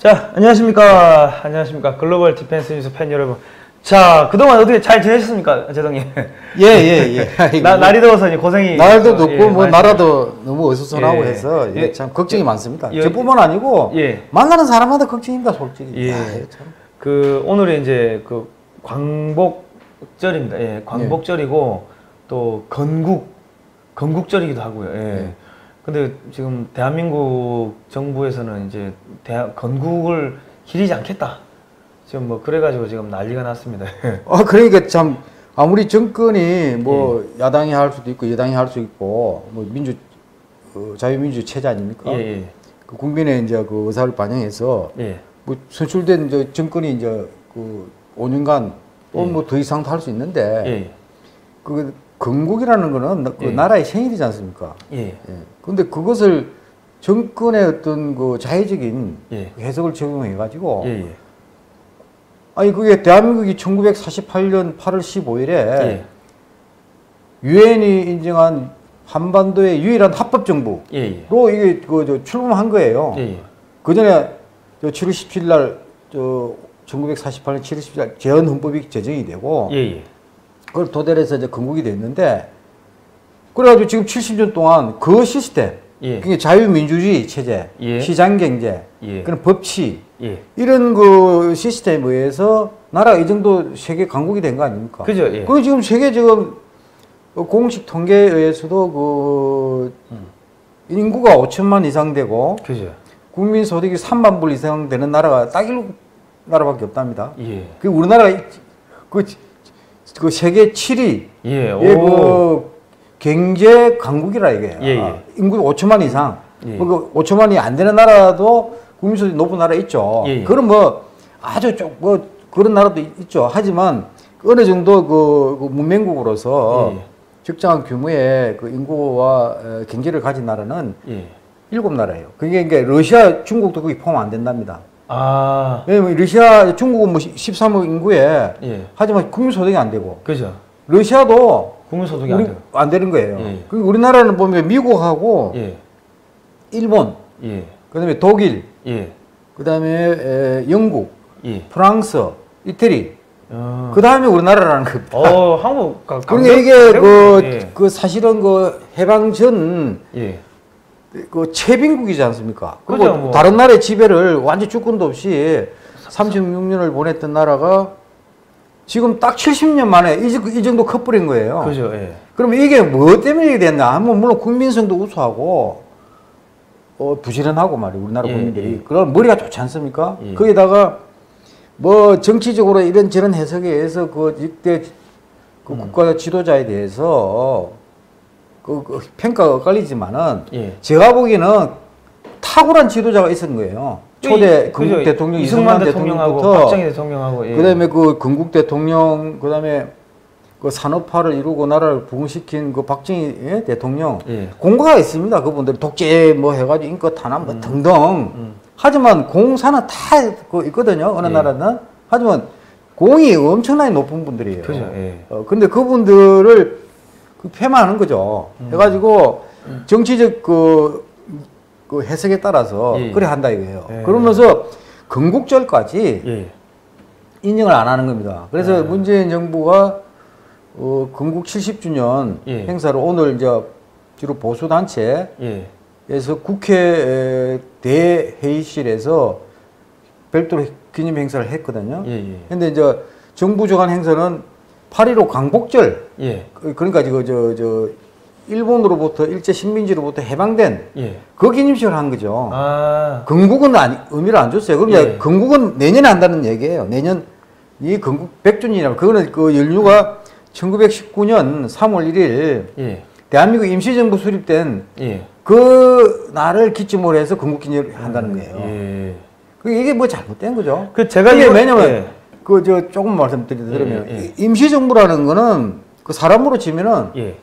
자, 안녕하십니까. 안녕하십니까. 글로벌 디펜스 뉴스 팬 여러분. 자, 그동안 어떻게 잘 지내셨습니까, 제독님? 예, 예, 예. 아이고, 나, 날이 더워서 이제 고생이. 날도 어, 덥고 예, 뭐 나라도 너무 어수선하고 예. 해서 이게 예. 참 걱정이 많습니다. 예. 저뿐만 아니고 예. 만나는 사람마다 걱정입니다, 솔직히. 예. 아, 참. 그, 오늘이 이제 그 광복절입니다. 예, 광복절이고 또 건국, 건국절이기도 하고요. 예. 예. 근데 지금 대한민국 정부에서는 이제 대한, 건국을 기리지 않겠다. 지금 뭐 그래가지고 지금 난리가 났습니다. 어, 그러니까 참 아무리 정권이 뭐 야당이 할 수도 있고 여당이 할 수 있고 뭐 민주 어, 자유민주 체제 아닙니까? 예, 예, 그 국민의 이제 그 의사를 반영해서 예. 뭐 선출된 이제 정권이 이제 그 5년간 또 뭐 더 이상도 할 수 있는데 예, 그 건국이라는 거는 그 예. 나라의 생일이지 않습니까? 예, 예. 근데 그것을 정권의 어떤 그 자의적인 예. 해석을 적용해 가지고 예, 예. 아니 그게 대한민국이 1948년 8월 15일에 예, 유엔이 인정한 한반도의 유일한 합법 정부로. 이게 그저 출범한 거예요. 그 전에 저 7월 17일 날저 1948년 7월 17일 날 재헌 헌법이 제정이 되고 예, 예. 그걸 토대로 해서 이제 건국이 됐는데 그래가지고 지금 70년 동안 그 시스템 예. 그게 자유민주주의 체제, 예. 시장 경제, 예. 그런 법치 예. 이런 그 시스템에 의해서 나라가 이 정도 세계 강국이 된 거 아닙니까? 그죠, 예. 그 지금 세계 지금 공식 통계에 의해서도 그 음. 인구가 5천만 이상 되고 그죠. 국민 소득이 3만 불 이상 되는 나라가 딱 일곱 나라밖에 없답니다. 예. 그 우리나라가 이- 그, 그 세계 7위 예, 오. 예, 그 경제 강국이라 이게. 예, 예. 인구 5천만 이상. 예. 그 5천만이 안 되는 나라도 국민소득 높은 나라 있죠. 예, 예. 그럼 뭐 아주 좀뭐 그런 나라도 있- 있죠. 하지만 어느 정도 그, 그 문명국으로서 예, 예. 적정한 규모의 그 인구와 어, 경제를 가진 나라는 예. 일곱 나라예요. 그게 이게 러시아, 중국도 거기 포함 안 된답니다. 아. 왜냐면 러시아, 중국은 뭐 13억 인구에 예. 하지만 국민 소득이 안 되고 그죠. 러시아도 국민소득이 우리- 안 돼요. 안 되는 거예요. 예. 그리고 우리나라는 보면 미국하고 예. 일본, 예. 그다음에 독일, 예. 그다음에 에, 영국, 예. 프랑스, 이태리, 어. 그다음에 우리나라라는 겁니다. 어, 한국 가- 그러니까 이게 그, 예. 그 사실은 그 해방 전 예. 그 채빈국이지 않습니까? 그리고 그죠, 뭐. 다른 나라의 지배를 완전 주권도 없이 36년을 보냈던 나라가 지금 딱 70년 만에 이, 정- 이 정도 커버린 거예요. 그죠. 예. 그러면 이게 뭐 때문에 됐나 하면 물론 국민성도 우수하고 어, 부지런하고 말이에요 우리나라 예, 국민들이 예. 그런 머리가 좋지 않습니까? 예. 거기다가 뭐 정치적으로 이런 저런 해석에 의해서 그 이때 그 음. 국가 지도자에 대해서 그, 그 평가가 엇갈리지만은 예. 제가 보기에는 탁월한 지도자가 있었던 거예요. 초대 건국 그죠. 대통령 이승만 이승만 대통령하고 박정희 대통령하고 예. 그다음에 그 건국 대통령 그다음에 그 산업화를 이루고 나라를 부흥시킨 그 박정희 예? 대통령 예. 공과가 있습니다. 그분들 독재 뭐 해가지고 인권 탄압 뭐 등등. 음. 하지만 공사는 다그 있거든요. 어느 예. 나라는 하지만 공이 엄청나게 높은 분들이에요. 그죠. 예. 어, 근데 그분들을 그 폐마하는 거죠. 음. 해가지고 정치적 그, 그 해석에 따라서 예. 그래 한다 이거예요. 예. 그러면서 건국절까지 예. 인정을 안 하는 겁니다. 그래서 네. 문재인 정부가 어, 건국 70주년 예. 행사를 오늘 이제 주로 보수 단체에서 예. 국회 대회의실에서 별도로 기념 행사를 했거든요. 예. 예. 근데 이제 정부 주관 행사는 8.15 광복절 예. 그- 그러니까 이거 저, 저 일본으로부터 일제 식민지로부터 해방된 예. 그 기념식을 한 거죠. 아. 건국은 아니, 의미를 안 줬어요. 그럼 예. 건국은 내년에 한다는 얘기예요. 내년 이 건국 100주년이라고. 그거는 그 연휴가 1919년 3월 1일 예. 대한민국 임시정부 수립된 예. 그 날을 기점으로 해서 건국 기념을 한다는 거예요. 예. 그 이게 뭐 잘못된 거죠. 그 제가 이거- 왜냐면 예. 그 저 조금 말씀드리면 예, 예, 예. 임시정부라는 거는 그 사람으로 치면은 예.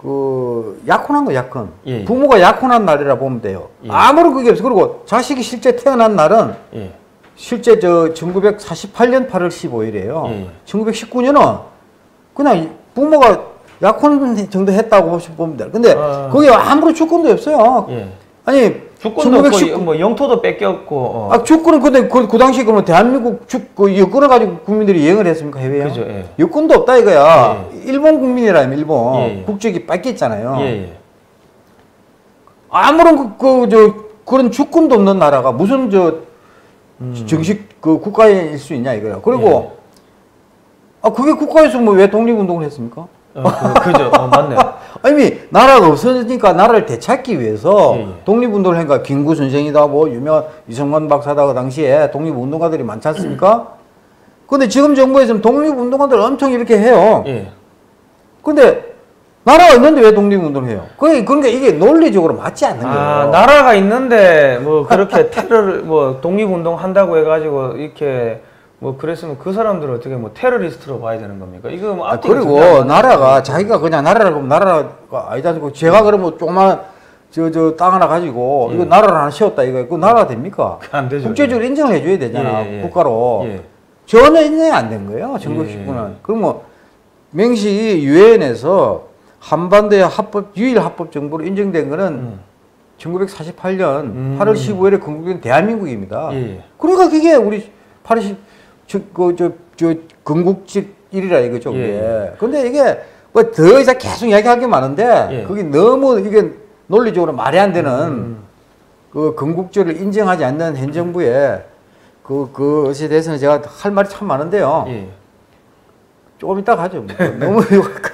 그 약혼한 거 약혼. 예. 부모가 약혼한 날이라 보면 돼요. 예. 아무런 그게 없어. 그리고 자식이 실제 태어난 날은 예. 실제 저 1948년 8월 15일이에요. 예. 1919년은 그냥 이 부모가 약혼 정도 했다고 보면 돼요. 근데 아. 거기 아무런 조건도 없어요. 예. 아니 주권도 없고 1919뭐 영토도 뺏겼고 어. 아, 주권은 근데 그, 그 당시 그러면 대한민국 주, 그 여권을 가지고 국민들이 여행을 했습니까 해외에? 그죠, 예. 여권도 없다 이거야. 일본 국민이라면 일본 예, 예. 국적이 뺏겼잖아요. 예, 예. 아무런 그, 그, 저, 그런 주권도 없는 나라가 무슨 저 정식 그 국가일 수 있냐 이거야. 그리고 예. 아 그게 국가에서 뭐 왜 독립운동을 했습니까? 어, 그, 그죠. 어, 맞네. 아니 나라가 없어지니까 나라를 되찾기 위해서 예, 예. 독립운동을 하니까 김구 선생이다 뭐 유명한 이성만 박사다 그 당시에 독립운동가들이 많지 않습니까? 근데 지금 정부에서는 독립운동가들 엄청 이렇게 해요. 예. 근데 나라가 있는데 왜 독립운동을 해요? 그게 그러니까 이게 논리적으로 맞지 않는 거예요. 아, 나라가 있는데 뭐 그렇게 테러를 뭐 독립운동 한다고 해가지고 이렇게 뭐 그랬으면 그 사람들을 어떻게 뭐 테러리스트로 봐야 되는 겁니까? 이거 뭐 아, 그리고 나라가 자기가 그냥 보면 나라가 아니다. 고 제가 그러면 조그만 저저 땅 하나 가지고 예. 이거 나라를 하나 세웠다 이거 그 나라가 됩니까? 안 되죠. 국제적으로 인정을 해줘야 되잖아 예, 예. 국가로 예. 전혀 인정이 안 된 거예요 1919는 예. 그럼 뭐 명시 유엔에서 한반도의 합법 유일 합법 정부로 인정된 거는 음. 1948년 음. 8월 15일에 건국된 대한민국입니다. 예, 예. 그러니까 그게 우리 80, 저, 그, 저, 저, 건국직 일이라 이거죠, 그게. 예. 근데 이게 뭐더 이상 계속 이야기할 게 많은데, 예. 그게 너무 이게 논리적으로 말이 안 되는 음. 그 건국제를 인정하지 않는 현 정부의 그, 그것에 대해서는 제가 할 말이 참 많은데요. 예. 조금 이따 가죠. 뭐. 너무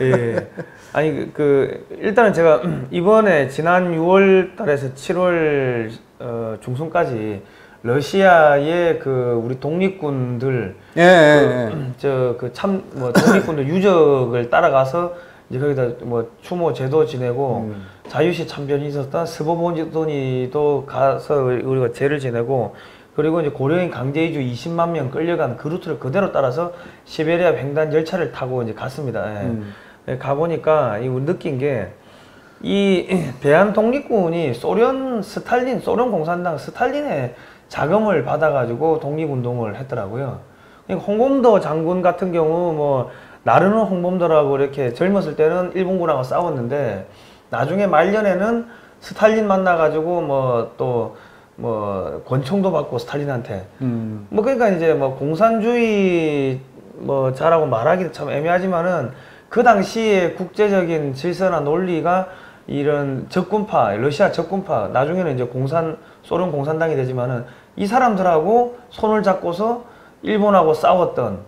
예. 아니 그, 그 일단은 제가 이번에 지난 6월 달에서 7월 어, 중순까지 러시아의 그 우리 독립군들 예, 예, 예. 저그 참 뭐 독립군들 유적을 따라가서 이제 거기다 뭐 추모 제도 지내고 음. 자유시 참변이 있었던 스보보드니도 가서 우리가 제를 지내고 그리고 이제 고려인 강제 이주 20만 명 끌려간 그 루트를 그대로 따라서 시베리아 횡단 열차를 타고 이제 갔습니다. 예. 음. 예, 가보니까 이 느낀 게 이 대한 독립군이 소련 스탈린 소련 공산당 스탈린의 자금을 받아가지고 독립운동을 했더라고요. 그러니까 홍범도 장군 같은 경우 뭐 나르는 홍범도라고 이렇게 젊었을 때는 일본군하고 싸웠는데 나중에 말년에는 스탈린 만나가지고 뭐 또뭐 권총도 받고 스탈린한테 음. 뭐 그러니까 이제 뭐 공산주의 뭐 자라고 말하기도 참 애매하지만은 그 당시에 국제적인 질서나 논리가 이런 적군파 러시아 적군파 나중에는 이제 공산 소련 공산당이 되지만은 이 사람들하고 손을 잡고서 일본하고 싸웠던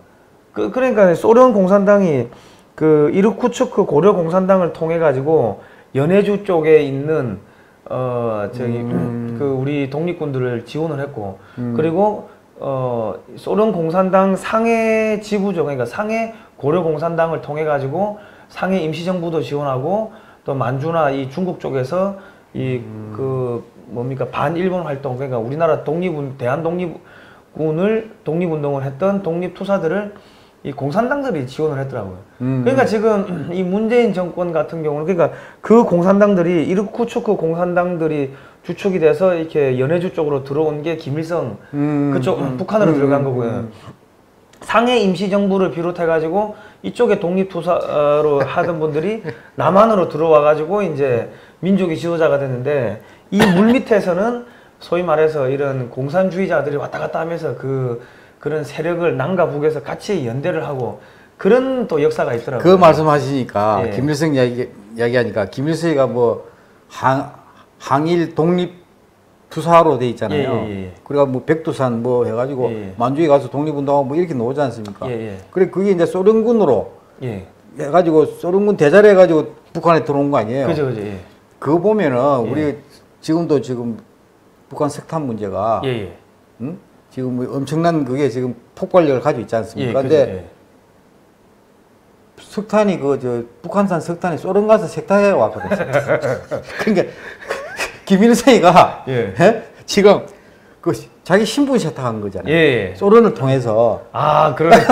그 그러니까 소련 공산당이 그 이르쿠츠크 고려 공산당을 통해 가지고 연해주 쪽에 있는 어 저기 음. 그 우리 독립군들을 지원을 했고 음. 그리고 어 소련 공산당 상해 지부죠 그러니까 상해 고려 공산당을 통해 가지고 상해 임시정부도 지원하고 또 만주나 이 중국 쪽에서 이그 뭡니까 반일본 활동 그러니까 우리나라 독립운 대한 독립군을 독립운동을 했던 독립투사들을 이 공산당들이 지원을 했더라고요. 음. 그러니까 지금 이 문재인 정권 같은 경우는 그러니까 그 공산당들이 이르쿠츠크 공산당들이 주축이 돼서 이렇게 연해주 쪽으로 들어온 게 김일성 음. 그쪽 음. 북한으로 음. 들어간 거고요. 상해 임시정부를 비롯해 가지고 이쪽에 독립투사로 하던 분들이 남한으로 들어와가지고 이제 민족의 지도자가 됐는데 이 물 밑에서는 소위 말해서 이런 공산주의자들이 왔다 갔다 하면서 그 그런 세력을 남과 북에서 같이 연대를 하고 그런 또 역사가 있더라고요. 그 말씀하시니까 예. 김일성 이야기, 이야기하니까 김일성이가 뭐 항, 항일 독립 투사로 돼 있잖아요. 예, 예, 예. 그래가 뭐 백두산 뭐 해가지고 예, 예. 만주에 가서 독립운동하고 뭐 이렇게 나오지 않습니까? 예, 예. 그래 그게 이제 소련군으로 예, 해가지고 소련군 대자리 해가지고 북한에 들어온 거 아니에요? 그죠, 그죠, 예, 그거 보면은 예. 우리 지금도 지금 북한 석탄 문제가 예, 예, 응? 지금 뭐 엄청난 그게 지금 폭발력을 가지고 있지 예, 않습니까? 그죠, 근데 예. 석탄이 그 저 북한산 석탄이 소련 가서 세탁해 왔거든. 그러니까 김일성이가 예. 예? 지금 그 자기 신분 세탁한 거잖아요. 예, 예. 소련을 통해서 아, 그러네.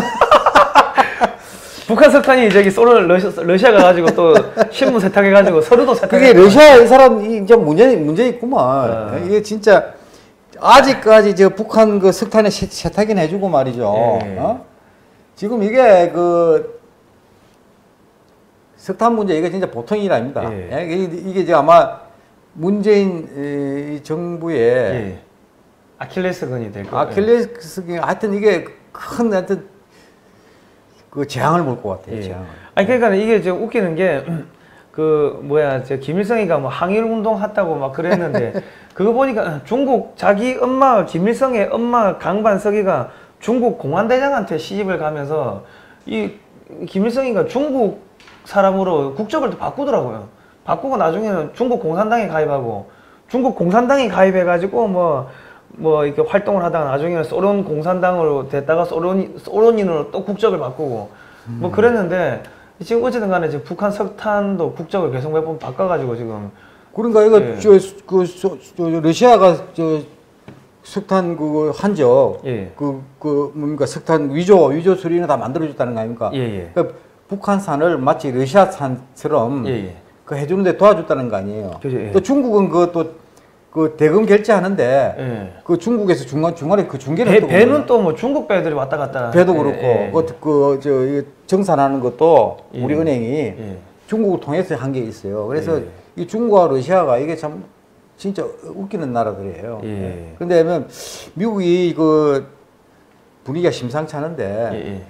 북한 석탄이 저기 소련 러시아, 러시아 가가지고 또 신문 세탁해가지고 서류도 세탁해. 그게 러시아 이 사람 이 이제 문제 문제 있구만. 아. 이게 진짜 아직까지 저 북한 그 석탄에 세, 세탁이나 해주고 말이죠. 예. 어? 지금 이게 그 석탄 문제 이게 진짜 보통 일 아닙니다. 예. 예, 이게, 이게 이제 아마 문재인 정부의 예. 아킬레스건이 될 거예요. 아킬레스腱 하여튼 이게 큰 하여튼 그 재앙을 볼 것 같아요. 예. 아니 그러니까 이게 좀 웃기는 게 그 뭐야 저 김일성이가 뭐 항일 운동 했다고 막 그랬는데 그거 보니까 중국 자기 엄마 김일성의 엄마 강반석이가 중국 공안대장한테 시집을 가면서 이 김일성이가 중국 사람으로 국적을 또 바꾸더라고요. 바꾸고 나중에는 중국 공산당에 가입하고 중국 공산당에 가입해가지고 뭐 뭐 이렇게 활동을 하다가 나중에는 소련 공산당으로 됐다가 소련 소련인으로 또 국적을 바꾸고 뭐 그랬는데 지금 어쨌든 간에 지금 북한 석탄도 국적을 계속 몇 번 바꿔가지고 지금 그러니까 이거 예. 저 그 저, 러시아가 저 석탄 그 한적 예. 그, 그 뭡니까 석탄 위조 위조 수리는 다 만들어줬다는 거 아닙니까? 예, 예. 그러니까 북한산을 마치 러시아산처럼 예, 예. 그 해주는데 도와줬다는 거 아니에요. 그죠, 예. 또 중국은 그또 그 대금 결제하는데 예. 그 중국에서 중간 중간에 그 중계를 배, 배는. 또 뭐 중국 배들이 왔다 갔다 배도 예, 그렇고 예, 그저 이 정산하는 것도 예. 우리 은행이 예. 중국을 통해서 한 게 있어요. 그래서 예. 이 중국과 러시아가 이게 참 진짜 웃기는 나라들이에요. 예. 그런데 면 미국이 그 분위기가 심상치 않은데 예, 예.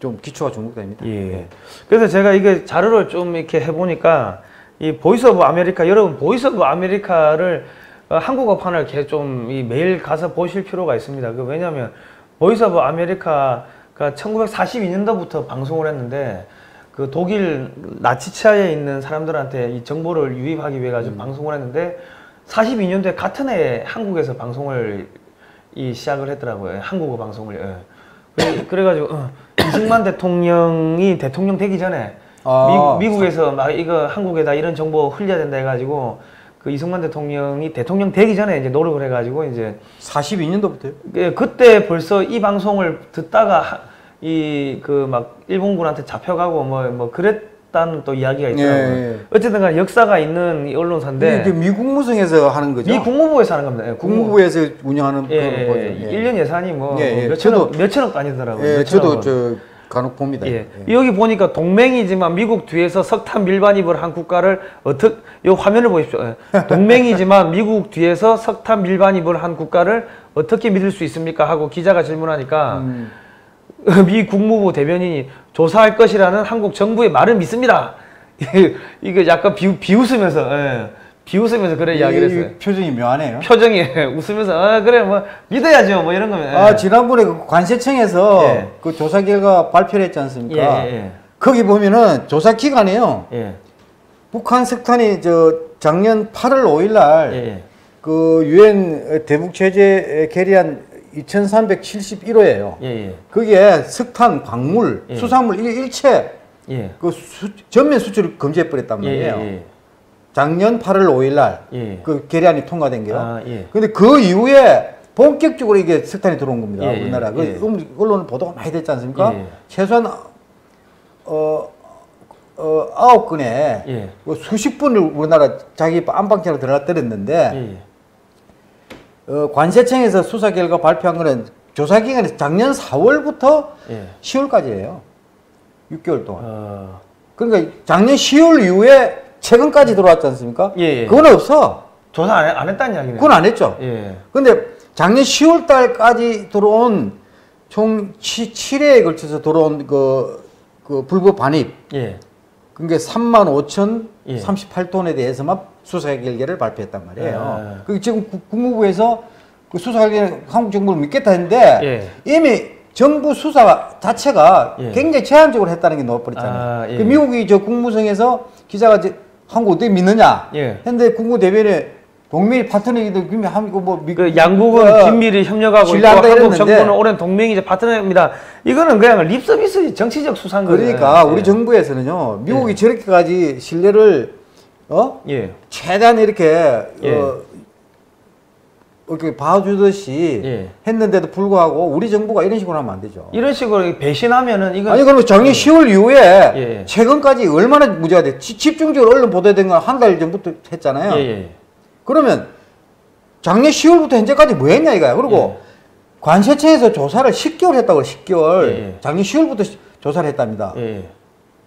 좀 기초가 중국됩니다. 예. 그래서 제가 이게 자료를 좀 이렇게 해보니까 이 Voice of America 여러분 Voice of America를 어, 한국어판을 이렇게 좀 이 매일 가서 보실 필요가 있습니다. 그 왜냐하면 Voice of America가 1942년도부터 방송을 했는데 그 독일 나치 치하에 있는 사람들한테 이 정보를 유입하기 위해 가지고 방송을 했는데 42년도에 같은 해에 한국에서 방송을 이 시작을 했더라고요. 한국어 방송을. 예. 그래, 그래가지고 어, 이승만 대통령이 대통령 되기 전에 아, 미, 국에서막 이거 한국에다 이런 정보 흘려야 된다 해가지고 그 이승만 대통령이 대통령 되기 전에 이제 노력을 해가지고 이제 42년도부터요? 그- 그때 벌써 이 방송을 듣다가 이 그 막 일본군한테 잡혀가고 뭐 뭐 그랬 다는 또 이야기가 있더라고요. 예, 예. 어쨌든 간에 역사가 있는 이 언론사인데 이게 미 국 무성에서 하는 거죠? 미 국무부에서 하는 겁니다. 예, 국무부. 국무부에서 운영하는 예, 예, 거죠. 예. 예. 1년 예산이 뭐 예, 예. 몇천억 몇천억 단위더라고요. 예. 저도 저 간혹 봅니다. 예. 예. 여기 보니까 동맹이지만 미국 뒤에서 석탄 밀반입을 한 국가를 어떻게 요 화면을 보십시오. 예. 동맹이지만 미국 뒤에서 석탄 밀반입을 한 국가를 어떻게 믿을 수 있습니까? 하고 기자가 질문하니까 음. 미 국무부 대변인이 조사할 것이라는 한국 정부의 말을 믿습니다. 이게 약간 비, 비웃으면서 예. 비웃으면서 그래 이야기를 했어요. 표정이 묘하네요. 표정이 웃으면서 아 그래 뭐 믿어야죠 뭐 이런 거면 아 지난번에 그 관세청에서 예. 그 조사 결과 발표를 했지 않습니까? 예, 예, 거기 보면은 조사 기간이요. 예. 북한 석탄이 저 작년 8월 5일 날 예, 예. 그 유엔 대북 제재 결의안 2371호예요. 예, 예. 거기에 석탄, 광물, 예. 수산물 일- 일체 예. 그 수, 전면 수출을 금지해 버렸단 예, 말이에요. 예, 작년 8월 5일 날 예. 그 결의안이 통과된 게요. 아, 예. 근데 그 이후에 본격적으로 이게 석탄이 들어온 겁니다. 우리나라. 그 예. 음, 언론 보도가 많이 됐지 않습니까? 예. 최소한 어, 어, 아홉 건에 예. 뭐 수십 분을 우리나라 자기 안방처로 들어갔더랬는데 예, 예. 어, 관세청에서 수사 결과 발표한 거는 조사 기간이 작년 4월부터 예. 10월까지예요. 6개월 동안. 어, 그러니까 작년 10월 이후에 최근까지 들어왔지 않습니까? 예, 예. 그건 없어. 조사 안, 해, 안 했다는 이야기네요. 그건 안 했죠. 예. 근데 작년 10월 달까지 들어온 총 7회에 걸쳐서 들어온 그, 그 불법 반입, 예. 그게 3만 5천 예. 38톤에 대해서만 수사 결과를 발표했단 말이에요. 아. 그 지금 국- 국무부에서 그 수사 결과 한국 정부를 믿겠다 했는데 예. 이미 정부 수사 자체가 예. 굉장히 제한적으로 했다는 게 나와버렸잖아요. 아, 예. 그 미국이 저 국무성에서 기자가 이제 한국 어떻게 믿느냐 예. 했는데 국무 대변에 동맹 파트너이기도 한국 뭐 미- 그 양국은 그 긴밀히 협력하고 있고 한국 이랬는데 정부는 오랜 동맹이자 파트너입니다. 이거는 그냥 립 서비스 정치적 수사인 거예요. 그러니까 예. 우리 정부에서는요 미국이 저렇게까지 신뢰를 어 예. 최대한 이렇게 예. 어, 이렇게 봐주듯이 예. 했는데도 불구하고 우리 정부가 이런 식으로 하면 안 되죠. 이런 식으로 배신하면은 이건 아니 그러면 작년 10월 이후에 예. 최근까지 얼마나 문제가 돼? 지- 집중적으로 언론 보도된 건 한 달 전부터 했잖아요. 예, 예. 그러면 작년 10월부터 현재까지 뭐 했냐 이거야. 그리고 예. 관세청에서 조사를 10개월 했다고 그래, 10개월. 예, 예. 작년 10월부터 조사를 했답니다.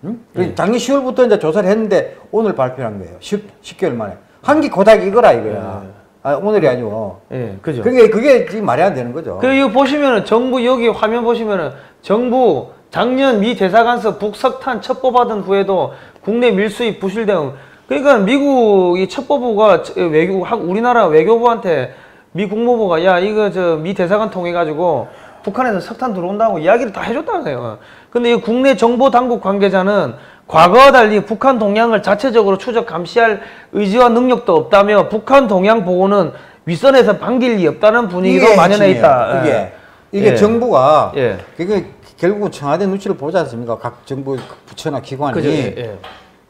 예. 응? 예. 작년 10월부터 이제 조사를 했는데 오늘 발표한 거예요. 10, 10개월 만에. 한게 고작 이거라 이거야. 아, 오늘이 아니고. 예, 그죠. 그게 그게 지금 말이 안 되는 거죠. 그 이거 보시면은 정부 여기 화면 보시면은 정부 작년 미 대사관서 북석탄 첩보 받은 후에도 국내 밀수입 부실 대응 그러니까 미국이 첩보부가 저- 외교 한- 우리나라 외교부한테 미 국무부가 야 이거 저 미 대사관 통해 가지고 북한에서 석탄 들어온다고 이야기를 다 해줬다네요. 근데 이 국내 정보 당국 관계자는 과거와 달리 북한 동향을 자체적으로 추적 감시할 의지와 능력도 없다며 북한 동향 보고는 윗선에서 반길 리 없다는 분위기로 이게 만연해 핵심이에요. 있다. 이게 예. 이게 예. 정부가 예. 그게 결국은 청와대 눈치를 보지 않습니까? 각 정부 부처나 기관이 그죠? 예, 예.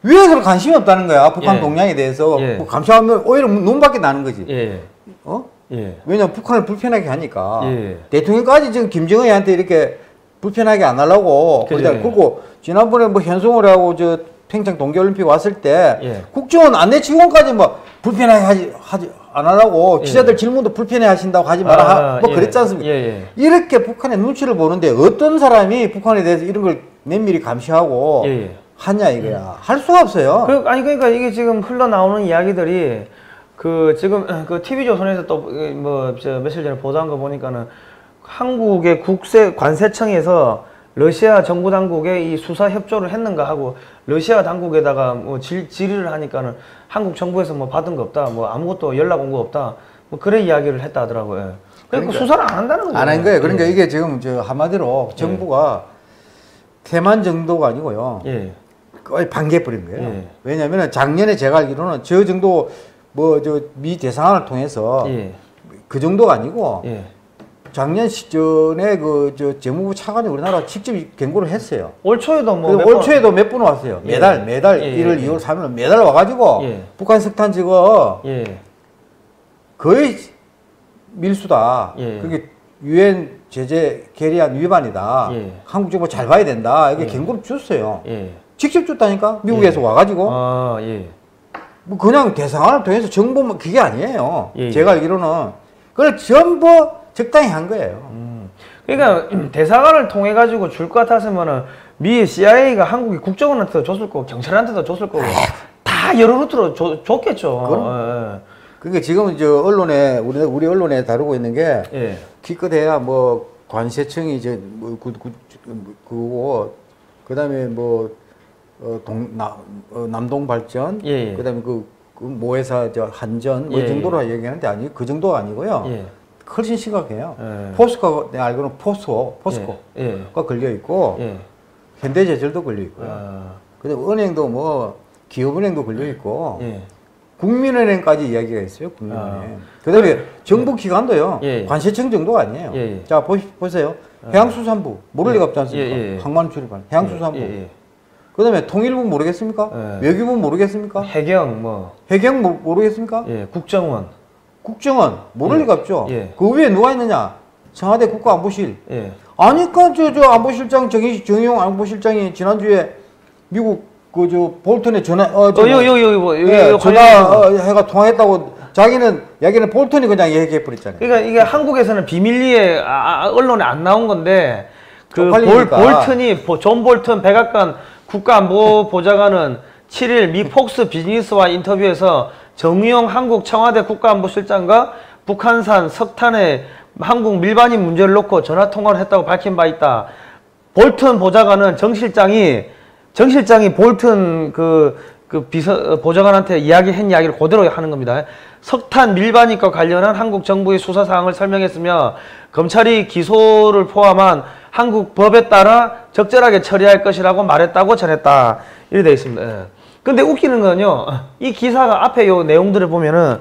위에서 관심이 없다는 거야. 북한 예. 동향에 대해서 예. 뭐 감시하면 오히려 눈밖에 나는 거지. 예. 어? 예. 왜냐면 북한을 불편하게 하니까 예. 대통령까지 지금 김정은한테 이렇게 불편하게 안 하려고 그죠, 그러다 예. 그리고 지난번에 뭐 현송을 하고 저 평창 동계올림픽 왔을 때 예. 국정원 안내 직원까지 뭐 불편하게 하지 하지 안 하려고 예. 기자들 질문도 불편해 하신다고 하지 마라 아, 뭐 예. 그랬지 않습니까? 예, 예. 이렇게 북한의 눈치를 보는데 어떤 사람이 북한에 대해서 이런 걸 면밀히 감시하고 예, 예. 하냐 이거야 할 수가 없어요. 그, 아니 그러니까 이게 지금 흘러나오는 이야기들이 그 지금 그 TV 조선에서 또뭐저 며칠 전에 보도한 거 보니까는 한국의 국세 관세청에서 러시아 정부 당국에 이 수사 협조를 했는가 하고 러시아 당국에다가 뭐 질, 질의를 하니까는 한국 정부에서 뭐 받은 거 없다 뭐 아무것도 연락 온 거 없다 뭐 그런 이야기를 했다 하더라고요. 예. 그러니까, 그러니까 수사를 안 한다는 거죠. 안한 거예요. 그러니까 예. 이게 지금 저 한마디로 정부가 태만 정도가 아니고요. 예. 거의 반개버린 거예요. 예. 왜냐하면 작년에 제가 알기로는 저 정도 뭐 저 미 대상을 통해서 예. 그 정도가 아니고 예. 작년 시전에 그 저 재무부 차관이 우리나라 직접 경고를 했어요. 올 초에도 뭐 그리고 몇올 번- 초에도 몇 번 왔어요. 예. 매달 매달 예, 1월, 예, 2월, 3월 매달 와가지고 예. 북한 석탄 지거 예. 거의 밀수다. 예. 그게 유엔 제재 계리안 위반이다. 예. 한국 정부 잘 봐야 된다. 이게 예. 경고를 줬어요. 예. 직접 줬다니까 미국에서 예. 와가지고 아, 예. 뭐 그냥 대상을 통해서 정보만 그게 아니에요. 예, 예. 제가 알기로는 그걸 전부 적당히 한 거예요. 음. 그러니까 대사관을 통해 가지고 줄 것 같았으면은 미 CIA가 한국이 국정원한테도 줬을 거고 경찰한테도 줬을 거고 다 여러 루트로 줘- 줬겠죠. 그럼. 그러니까 지금 저 언론에 우리 우리 언론에 다루고 있는 게 예. 예. 기껏해야 뭐 관세청이 이제 뭐 그, 그, 그거 그다음에 뭐 어, 동, 나, 어, 남동 발전 예, 예. 그다음에 그, 그 모회사 저 한전 뭐 예, 이 정도로 얘기하는데 아니 그 정도가 아니고요. 예. 훨씬 심각해요. 예. 포스코 내가 알기로는 포스코 포스코가 예. 걸려 있고 예. 현대제철도 걸려 있고요. 아, 그다음에 은행도 뭐 기업은행도 걸려 있고 예. 국민은행까지 이야기가 있어요. 국민은행. 아. 그다음에 정부 기관도요. 예. 관세청 정도가 아니에요. 자 보시, 보세요. 해양수산부 모를 예. 리가 없지 않습니까? 예, 예, 예. 항만 출입한 해양수산부. 그다음에 통일부 모르겠습니까? 예. 외교부 모르겠습니까? 해경 뭐 해경 모- 모르겠습니까? 예, 국정원. 국정원 모를 예. 리가 없죠. 예. 그 위에 누가 있느냐? 청와대 국가안보실. 예. 아니까 저저 안보실장 정의 정의용 안보실장이 지난주에 미국 그 저 볼턴에 전화 어, 어, 저 여기 여기 여기 뭐 여기 예, 여기 전화 관련해서. 어, 해가 통화했다고 자기는 자기는 볼턴이 그냥 얘기해 버렸잖아요. 그러니까 이게 한국에서는 비밀리에 아, 아, 언론에 안 나온 건데 그 볼, 보- 존 볼튼 백악관 국가안보보좌관은 7일 미 폭스 비즈니스와 인터뷰에서 정의용 한국 청와대 국가안보실장과 북한산 석탄의 한국 밀반입 문제를 놓고 전화 통화를 했다고 밝힌 바 있다. 볼튼 보좌관은 정 실장이 정 실장이 볼튼 그, 그 비서 어, 보좌관한테 이야기한 이야기를 그대로 하는 겁니다. 석탄 밀반입과 관련한 한국 정부의 수사 사항을 설명했으며 검찰이 기소를 포함한 한국 법에 따라 적절하게 처리할 것이라고 말했다고 전했다. 이렇게 되어 있습니다. 예. 근데 웃기는 건요. 이 기사가 앞에 요 내용들을 보면은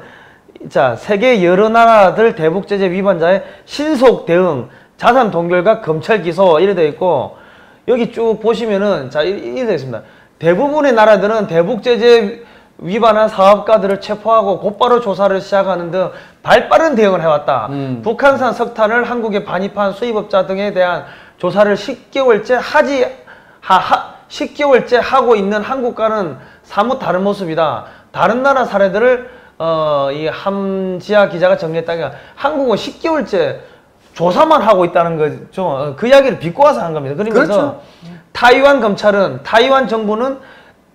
자, 세계 여러 나라들 대북 제재 위반자의 신속 대응, 자산 동결과 검찰 기소 이래 되어 있고 여기 쭉 보시면은 자, 이- 이래 되어 있습니다. 대부분의 나라들은 대북 제재 위반한 사업가들을 체포하고 곧바로 조사를 시작하는 등 발빠른 대응을 해왔다. 음. 북한산 석탄을 한국에 반입한 수입업자 등에 대한 조사를 10개월째 하지 하, 하 10개월째 하고 있는 한국과는 사뭇 다른 모습이다. 다른 나라 사례들을 어, 이 함지아 기자가 정리했다가 한국은 10개월째 조사만 하고 있다는 거죠. 어, 그 이야기를 빚고 와서 한 겁니다. 그러면서 그렇죠. 타이완 검찰은 타이완 정부는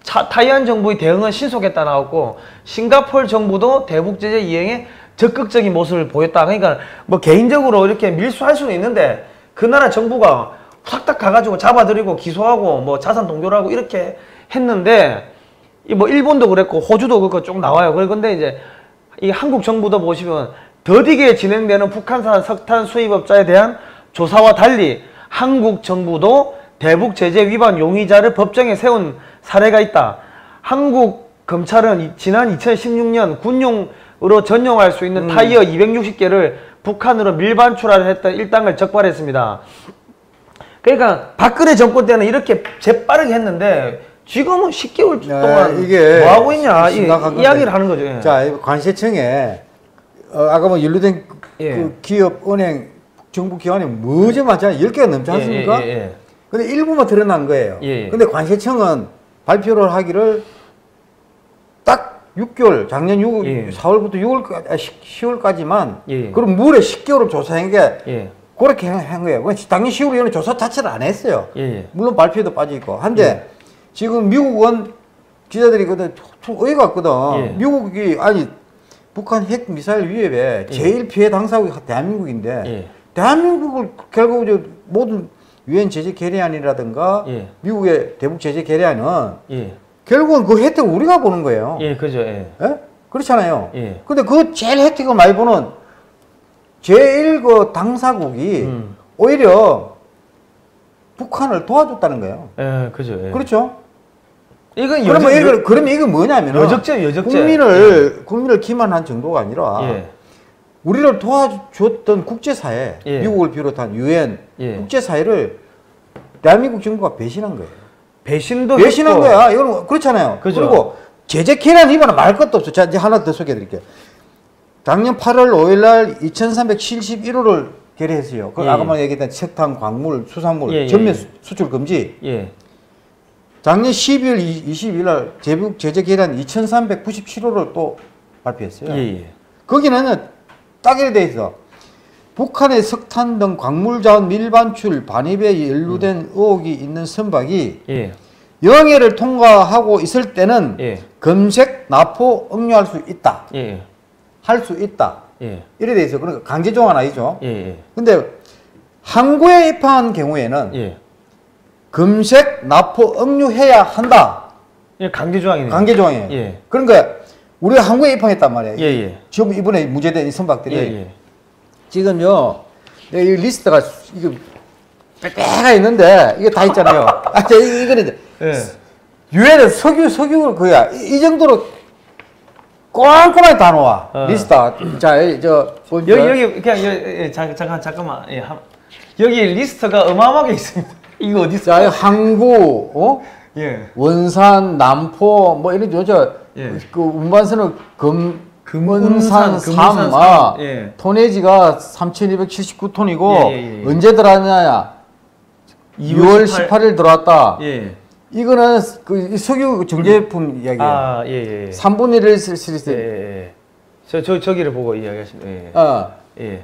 차- 타이완 정부의 대응은 신속했다 나왔고 싱가포르 정부도 대북 제재 이행에 적극적인 모습을 보였다. 그러니까 뭐 개인적으로 이렇게 밀수할 수는 있는데 그 나라 정부가 확딱 가가지고 잡아들이고 기소하고 뭐 자산 동결하고 이렇게 했는데 이뭐 일본도 그랬고 호주도 그거 쭉 나와요. 그런데 이제 이 한국 정부도 보시면 더디게 진행되는 북한산 석탄 수입업자에 대한 조사와 달리 한국 정부도 대북 제재 위반 용의자를 법정에 세운 사례가 있다. 한국 검찰은 이- 지난 2016년 군용으로 전용할 수 있는 타이어 260개를 북한으로 밀반출하려 했던 일당을 적발했습니다. 그러니까 박근혜 정권 때는 이렇게 재빠르게 했는데 지금은 10개월 네, 동안 이게 뭐 하고 있냐 이. 이야기를 하는 거죠. 예. 자, 이 관세청에 어, 아까 뭐 연루된 그- 예. 그 기업, 은행, 정부 기관이 무지 많잖아요. 10개가 넘지 않습니까? 예, 예, 예. 근데 일부만 드러난 거예요. 예, 예. 근데 관세청은 발표를 하기를 딱 6개월, 작년 6, 예. 4월부터 6월까지, 아, 10월까지만 예. 그럼 무려 10개월을 조사한 게 예. 그렇게 한- 한 거예요. 작년 10월에는 조사 자체를 안 했어요. 예, 예. 물론 발표도 빠져있고. 한데 지금 미국은 기자들이 그때 좀 어이가 없거든. 예. 미국이 아니 북한 핵 미사일 위협에 제일 피해 당사국이 대한민국인데 예. 대한민국을 결국 저 모든 유엔 제재 결의안이라든가 예. 미국의 대북 제재 결의안은 예. 결국은 그 혜택 을 우리가 보는 거예요. 예, 그죠. 예. 예? 그렇잖아요. 예. 근데 그 제일 혜택을 많이 보는 제일 그 당사국이 음. 오히려 북한을 도와줬다는 거예요. 예, 그죠. 예. 그렇죠? 이건 그러면 여적- 이거 그러면 이거 뭐냐면 여적죄, 여적죄. 국민을 국민을 기만한 정도가 아니라 예. 우리를 도와줬던 국제사회, 예. 미국을 비롯한 유엔 예. 국제사회를 대한민국 정부가 배신한 거예요. 배신도 배신한 했고, 거야. 이건 그렇잖아요. 그죠. 그리고 제재 계란 위반은 말 것도 없어. 자, 이제 하나 더 소개해 드릴게요. 작년 8월 5일 날 2371호를 결의했어요. 그 예, 아까 예. 만 얘기했던 석탄, 광물, 수산물 예, 예, 전면 예. 수- 수출 금지. 예. 작년 12월 20일 날 제북 제재 계란 2397호를 또 발표했어요. 예, 예. 거기는 딱 이렇게 돼 있어. 북한의 석탄 등 광물자원 밀반출 반입에 연루된 음. 의혹이 있는 선박이 예. 영해를 통과하고 있을 때는 예. 검색, 납포, 억류할 수 있다. 예. 할수 있다. 예. 이래 돼 있어. 그러니까 강제 조항은 아니죠. 근데 항구에 입항한 경우에는 예. 검색, 납포, 억류해야 한다. 예, 강제 조항이네요. 강제 조항이에요. 예. 그러니까 우리가 항구에 입항했단 말이에요. 지금 이번에 문제된 이 선박들이. 지금요, 이 리스트가 이거 빽빽하 있는데 이게 다 있잖아요. 아, 저 이- 이거는 예. 유엔은 석유 석유 그야 이, 이 정도로 꼼꼼하게 다 나와 어. 리스트가. 자, 이- 저 여기 여기 그냥 여, 예, 잠, 잠깐 잠깐만. 예. 한, 여기 리스트가 어마어마하게 있습니다. 이거 어디 있어? 자, 이 항구, 어? 예. 원산, 남포 뭐 이런 저저 예. 그 운반선은 금 금은산 금은산, 3, 금은산 아, 삼, 예. tonnage가 3,279톤이고 예, 예, 예. 언제 들어왔냐? 2월 18 일 들어왔다. 예. 이거는 그 석유 정제품 이야기예요. 아, 예, 예. 예. 3분의 1을 쓸수 예, 있어요. 예, 예. 저, 저, 저기를 보고 이야기하시면, 예. 어, 예.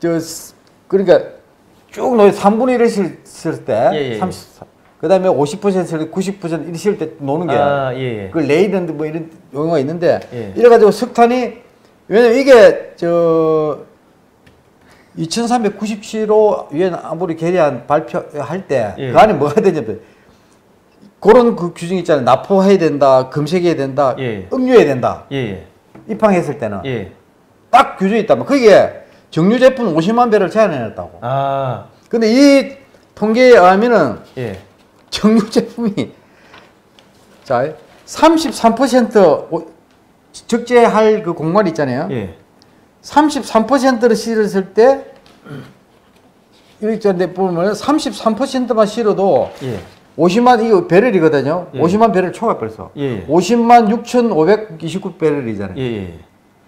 저, 스- 그러니까 쭉 놓여 3분의 1을 쓸, 쓸 때, 예, 예, 예. 30, 그 다음에 50% 쓸, 90% 이렇게 쓸때 노는 게, 아, 예, 예. 그 레이던드 뭐 이런 용어가 있는데, 예. 이래가지고 석탄이, 왜냐면 이게, 저, 2397호 유엔 안보리 결의안 발표할 때, 예. 그 안에 뭐가 되냐면, 그런 그 규정 있잖아요. 납포해야 된다, 검색해야 된다, 예. 억류해야 된다. 예, 예. 입항했을 때는. 예. 딱 규정이 있다면 그게 정유 제품 50만 배를 제한해놨다고. 아, 근데 이 통계에 의하면은 예. 정유 제품이 자 33% 오- 적재할 그 공간 있잖아요. 예. 33%를 실었을 때 이렇게 전에 보면 33%만 실어도 예. 50만 이거 배럴이거든요. 예. 50만 배럴 초과 벌써. 예. 50만 6,529 배럴이잖아요. 예, 예.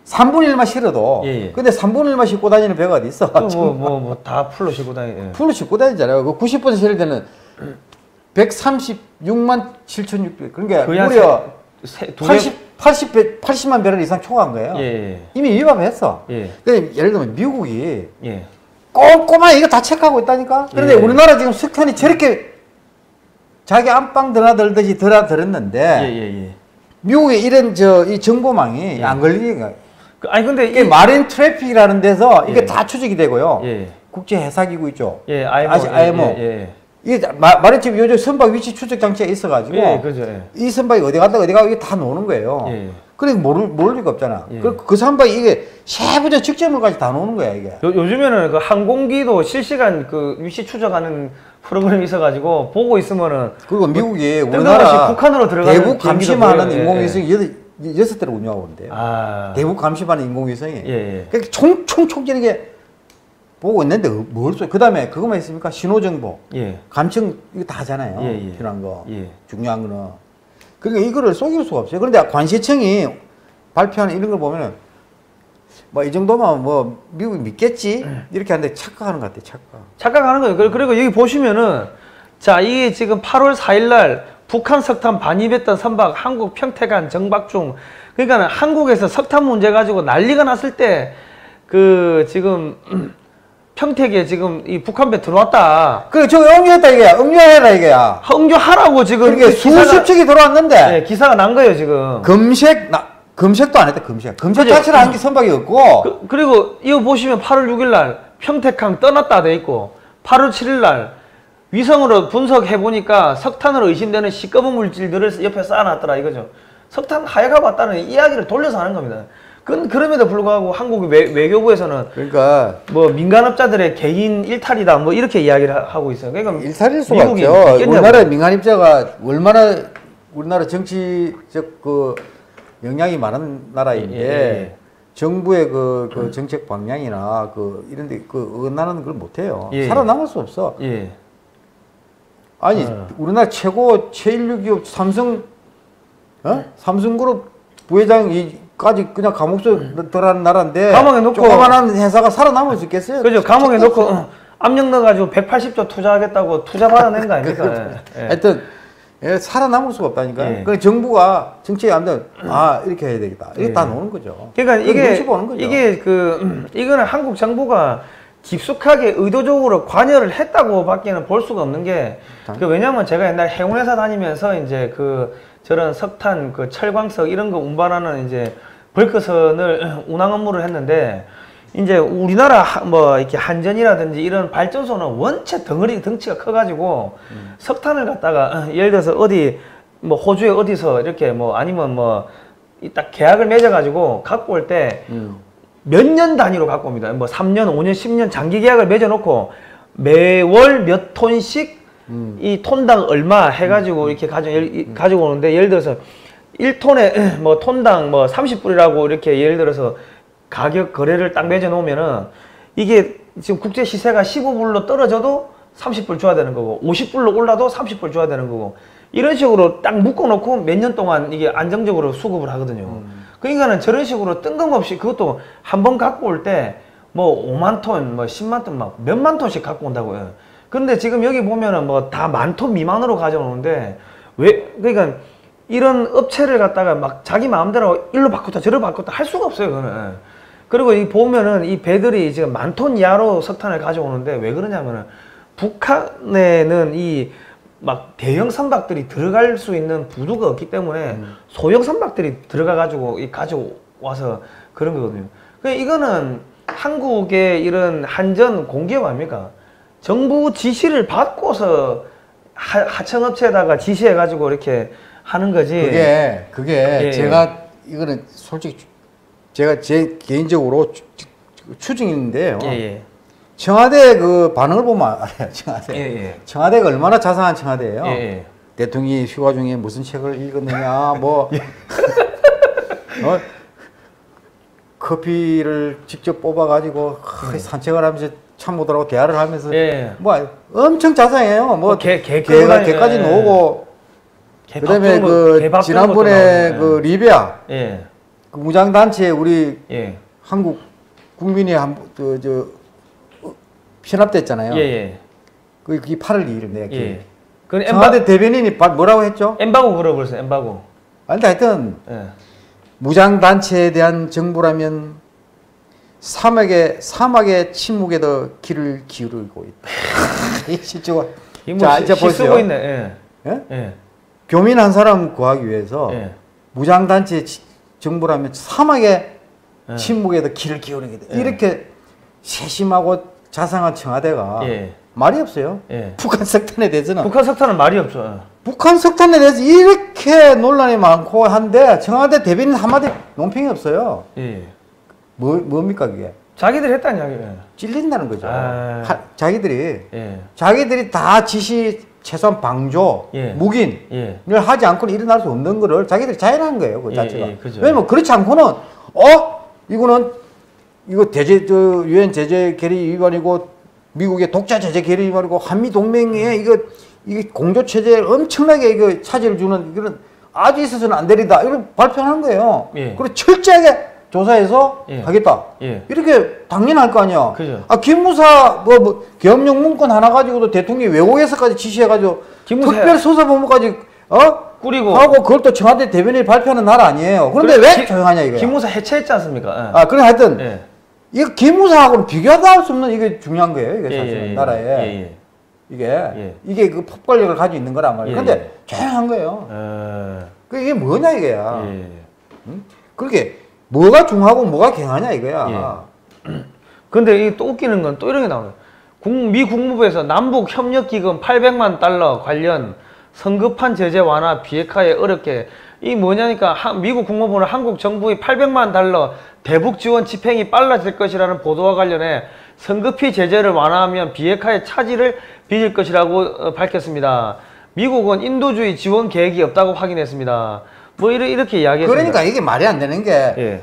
3분의 1만 실어도 예, 예. 근데 3분의 1만 싣고 다니는 배가 어디 있어? 또 뭐, 뭐, 뭐, 다 풀로 싣고 다니, 예. 풀로 싣고 다니잖아요. 그 90% 실을 때는 136만 7,600. 그러니까 무려 세, 두 배. 80, 80, 배, 80만 배럴 이상 초과한 거예요. 예, 이미 위반했어. 예. 근데 예를 들면 미국이 예. 꼼꼼하게 이거 다 체크하고 있다니까? 그런데 예. 우리나라 지금 석탄이 저렇게 자기 안방 드나들듯이 드나들었는데 예, 예, 예. 미국의 이런 저 이 정보망이 예. 안 걸리니까 그, 아니 근데 이게 이 Marine Traffic이라는 데서 이게 예. 다 추적이 되고요. 예. 국제 해사기구 있죠. 예, IMO. 아시- 예, IMO. 예, 예. 이게 마, 트래픽 요즘 선박 위치 추적 장치가 있어가지고 예, 그죠. 예. 이 선박이 어디 갔다 어디 가고 이게 다 노는 거예요. 예. 그러니까 모를, 모를 리가 없잖아. 예. 그, 그 선박이 이게 세부적 측정물까지 다 노는 거야, 이게. 요, 요즘에는 그 항공기도 실시간 그 위치 추적하는 프로그램이 있어가지고 보고 있으면은 그리고 미국이 뜬금없이 우리나라 북한으로 들어가는 대북 감시하는 보여요. 예, 인공위성이 여섯, 여섯 대를 운영하고 있는데요. 아, 대북 감시하는 인공위성이. 예, 예. 그러니까 총총총 이렇게 보고 있는데 뭘 써? 그 다음에 그거만 있습니까? 신호 정보, 예, 감청 이거 다 하잖아요. 예, 예. 필요한 거, 예. 중요한 거는. 그러니까 이거를 속일 수가 없어요. 그런데 관세청이 발표하는 이런 걸 보면은 뭐 이 정도면 뭐 미국이 믿겠지 이렇게 하는데 착각하는 것 같아요. 착각. 착각하는 거예요. 그리고- 그리고 여기 보시면은 자 이게 지금 8월 4일날 북한 석탄 반입했던 선박 한국 평택안 정박 중 그러니까 한국에서 석탄 문제 가지고 난리가 났을 때 그 지금 평택에 지금 이 북한 배 들어왔다. 그래 저 응유했다 이게 응유해라 이게야. 흥조하라고 지금 그러니까 그 수십 척이 들어왔는데 예, 기사가 난 거예요 지금. 검색 나 검색도 안 했다. 검색 그죠? 자체를 한게 선박이 없고 그, 그리고 이거 보시면 8월 6일 날 평택항 떠났다 돼 있고 8월 7일 날 위성으로 분석해 보니까 석탄으로 의심되는 시꺼먼 물질들을 옆에 쌓아놨더라 이거죠. 석탄 하여가 봤다는 이야기를 돌려서 하는 겁니다. 그, 그럼에도 불구하고 한국 외, 외교부에서는 그러니까 뭐 민간업자들의 개인 일탈이다 뭐 이렇게 이야기를 하- 하고 있어요. 그러니까 일탈일 수가 없죠. 우리나라 민간입자가 얼마나 우리나라 정치적 그 영향이 많은 나라인데 예, 예, 예. 정부의 그, 그 정책 방향이나 그 이런데 그 어긋나는 걸 못해요. 예. 살아남을 수 없어. 예. 아니 어. 우리나라 최고 최인류 기업 삼성 어? 삼성그룹 부회장 이 까지 그냥 감옥 속 들어간 나라인데 감옥에 놓고- 조그만한 회사가 살아남을 수 있겠어요? 그죠. 감옥에 넣고 어, 압력 넣어가지고 180조 투자하겠다고 투자 받아낸 거 아닙니까? 예, 예. 하여튼 예, 살아남을 수가 없다니까. 예. 그 정부가 정책이 안 되면 아 이렇게 해야 되겠다. 이게 예. 다 노는 거죠. 그러니까 이게 거죠. 이게 그 음, 이거는 한국 정부가 깊숙하게 의도적으로 관여를 했다고밖에는 볼 수가 없는 게 그 왜냐면 제가 옛날 해운회사 다니면서 이제 그 저런 석탄 그 철광석 이런 거 운반하는 이제 벌크선을 운항 업무를 했는데 이제 우리나라 하- 뭐 이렇게 한전이라든지 이런 발전소는 원체 덩어리 덩치가 커가지고 석탄을 갖다가 예를 들어서 어디 뭐 호주에 어디서 이렇게 뭐 아니면 뭐 딱 계약을 맺어가지고 갖고 올때몇년 단위로 갖고 옵니다. 뭐 3년, 5년, 10년 장기 계약을 맺어놓고 매월 몇 톤씩 이 톤당 얼마 해가지고 이렇게 가져, 이- 가지고 오는데 예를 들어서 1톤에 뭐 톤당 뭐 30불이라고 이렇게 예를 들어서 가격 거래를 딱 맺어 놓으면은 이게 지금 국제 시세가 15불로 떨어져도 30불 줘야 되는 거고 50불로 올라도 30불 줘야 되는 거고 이런 식으로 딱 묶어 놓고 몇 년 동안 이게 안정적으로 수급을 하거든요. 그러니까는 저런 식으로 뜬금없이 그것도 한 번 갖고 올 때 뭐 5만 톤, 뭐 10만 톤 막 몇만 톤씩 갖고 온다고요. 근데 지금 여기 보면은 뭐 다 만톤 미만으로 가져오는데 왜 그러니까 이런 업체를 갖다가 막 자기 마음대로 일로 바꿨다 저로 바꿨다 할 수가 없어요, 그거는. 그리고 이 보면은 이 배들이 지금 만톤 이하로 석탄을 가져오는데 왜 그러냐면은 북한에는 이 막 대형 선박들이 들어갈 수 있는 부두가 없기 때문에 소형 선박들이 들어가 가지고 이 가져와서 그런 거거든요. 그 이거는 한국의 이런 한전 공기업 아닙니까? 정부 지시를 받고서 하, 하청업체에다가 지시해 가지고 이렇게 하는 거지. 그게 그게 예. 제가 이거는 솔직히 제가 제 개인적으로 추- 추정인데요. 예, 예. 청와대 그 반응을 보면 알아요. 청와대. 예, 예. 청와대가 얼마나 자상한 청와대예요. 예, 예. 대통령이 휴가 중에 무슨 책을 읽었느냐, 뭐 예. 어? 커피를 직접 뽑아가지고 하, 산책을 하면서 참모들하고 대화를 하면서 예. 뭐 엄청 자상해요. 뭐뭐 개- 개 개가 개까지 개밥 그다음에 거- 그 것도 지난번에 나오고, 그 리비아 예. 그 무장 단체 우리 예. 한국 국민이 한저저 편압됐잖아요. 예, 예. 그 그게 8월 2일 내가 기억해. 예. 엠바, 청와대 대변인이 바- 뭐라고 했죠? 엠바고 걸어버렸어요, 엠바고. 아니 하여튼 예. 무장 단체에 대한 정부라면 사막의 사막의 침묵에 더 귀를 기울이고 있다. 이뭐 자 이제 보세요. 있네. 예. 예? 예. 교민 한 사람 구하기 위해서 예. 무장단체 치- 정부라면 사막에 예. 침묵에도 길을 기울이게 돼. 예. 이렇게 세심하고 자상한 청와대가 예. 말이 없어요. 예. 북한 석탄에 대해서는 북한 석탄은 말이 없어. 북한 석탄에 대해서 이렇게 논란이 많고 한데 청와대 대변인 한마디 논평이 없어요. 예. 뭐, 뭡니까 그게? 자기들 했다는 이야기예요. 찔린다는 거죠. 아. 하- 자기들이 예. 자기들이 다 지시 최소한 방조, 예. 묵인을 예. 하지 않고는 일어날 수 없는 거를 자기들이 자연한 거예요. 그 예, 자체가. 예. 왜냐면 그렇지 않고는 어 이거는 이거 대제 저 유엔 제재 결의 위반이고 미국의 독자 제재 결의 위반이고 한미 동맹에 이거 이게 공조 체제에 엄청나게 이거 차질을 주는 이거는 아주 있어서는 안 되리다. 이걸 발표하는 거예요. 예. 그리고 철저하게 조사해서 예. 하겠다. 예. 이렇게 당연할 거 아니야. 그죠. 아 김무사 뭐, 뭐 계엄령 문건 하나 가지고도 대통령이 외국에서까지 지시해가지고 김무사- 특별 수사본부까지 어 꾸리고 하고 그걸 또 청와대 대변인이 발표하는 나라 아니에요. 그런데 그래, 왜 기- 조용하냐 이거야. 김무사 해체했지 않습니까? 예. 아 그래 하여튼 예. 이거 김무사하고는 비교도 할 수 없는 이게 중요한 거예요. 이게 예, 사실 예, 예. 나라에 예, 예. 이게 예. 이게 그 폭발력을 가지고 있는 거란 말이에요. 예, 근데 예. 조용한 거예요. 어, 그 이게 뭐냐 이거야. 예. 그렇게 뭐가 중하고 뭐가 강하냐 이거야. 근데 이 또 웃기는 건 또 이런 게 나오네요. 국- 미 국무부에서 남북 협력 기금 800만 달러 관련 성급한 제재 완화 비핵화에 어렵게 이 뭐냐니까 한- 미국 국무부는 한국 정부의 800만 달러 대북 지원 집행이 빨라질 것이라는 보도와 관련해 성급히 제재를 완화하면 비핵화의 차질을 빚을 것이라고 어, 밝혔습니다. 미국은 인도주의 지원 계획이 없다고 확인했습니다. 뭐 이렇게, 이렇게 이야기했습니다. 그러니까 이게 말이 안 되는 게 예.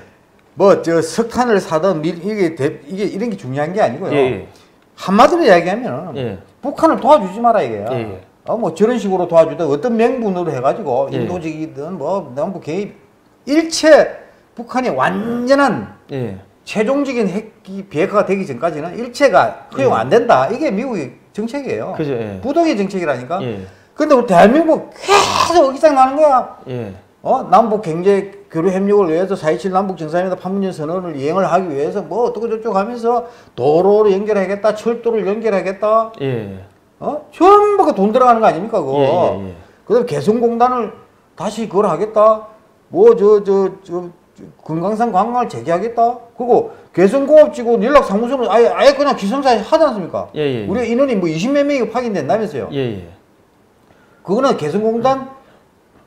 뭐저 석탄을 사든 미- 이게 대- 이게 이런 게 중요한 게 아니고요. 예, 예. 한마디로 이야기하면 예. 북한을 도와주지 마라 이게요. 예, 예. 어, 뭐 저런 식으로 도와주든 어떤 명분으로 해가지고 예. 인도적이든 뭐 남북 개입 일체 북한이 완전한 예. 최종적인 핵기 비핵화가 되기 전까지는 일체가 허용 안 된다. 이게 미국의 정책이에요. 그죠, 예. 부동의 정책이라니까. 예. 근데 우리 대한민국 계속 어기장 나는 거야. 예. 어? 남북 경제 교류 협력을 위해서 4.27 남북 정상회담 판문점 선언을 이행을 하기 위해서 뭐 어떻고 저쩌고 하면서 도로를 연결하겠다, 철도를 연결하겠다, 예. 어? 전부 그돈 들어가는 거 아닙니까, 그거? 예, 예, 예. 그 다음에 개성공단을 다시 그걸 하겠다, 뭐, 저, 저, 저, 저 금강산 관광을 재개하겠다, 그리고 개성공업지구 연락사무소는 아예, 아예 그냥 기성사 하지 않습니까? 예, 예, 예. 우리 인원이 뭐 20몇 명이 파견된다면서요? 예, 예. 그거는 개성공단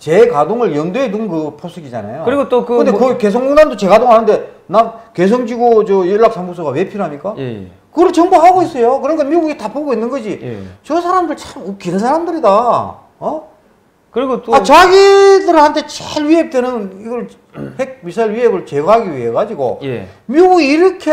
재가동을 염두에 둔 그 포스기잖아요. 그리고 또 그 근데 뭐- 그 개성공단도 재가동하는데 나 개성지구 저 연락사무소가 왜 필요합니까? 예, 예. 그걸 정부 하고 있어요. 그러니까 미국이 다 보고 있는 거지. 예. 저 사람들 참 웃기는 사람들이다. 어? 그리고 또 아 자기들한테 제일 위협되는 이걸 핵 미사일 위협을 제거하기 위해 가지고 예. 미국이 이렇게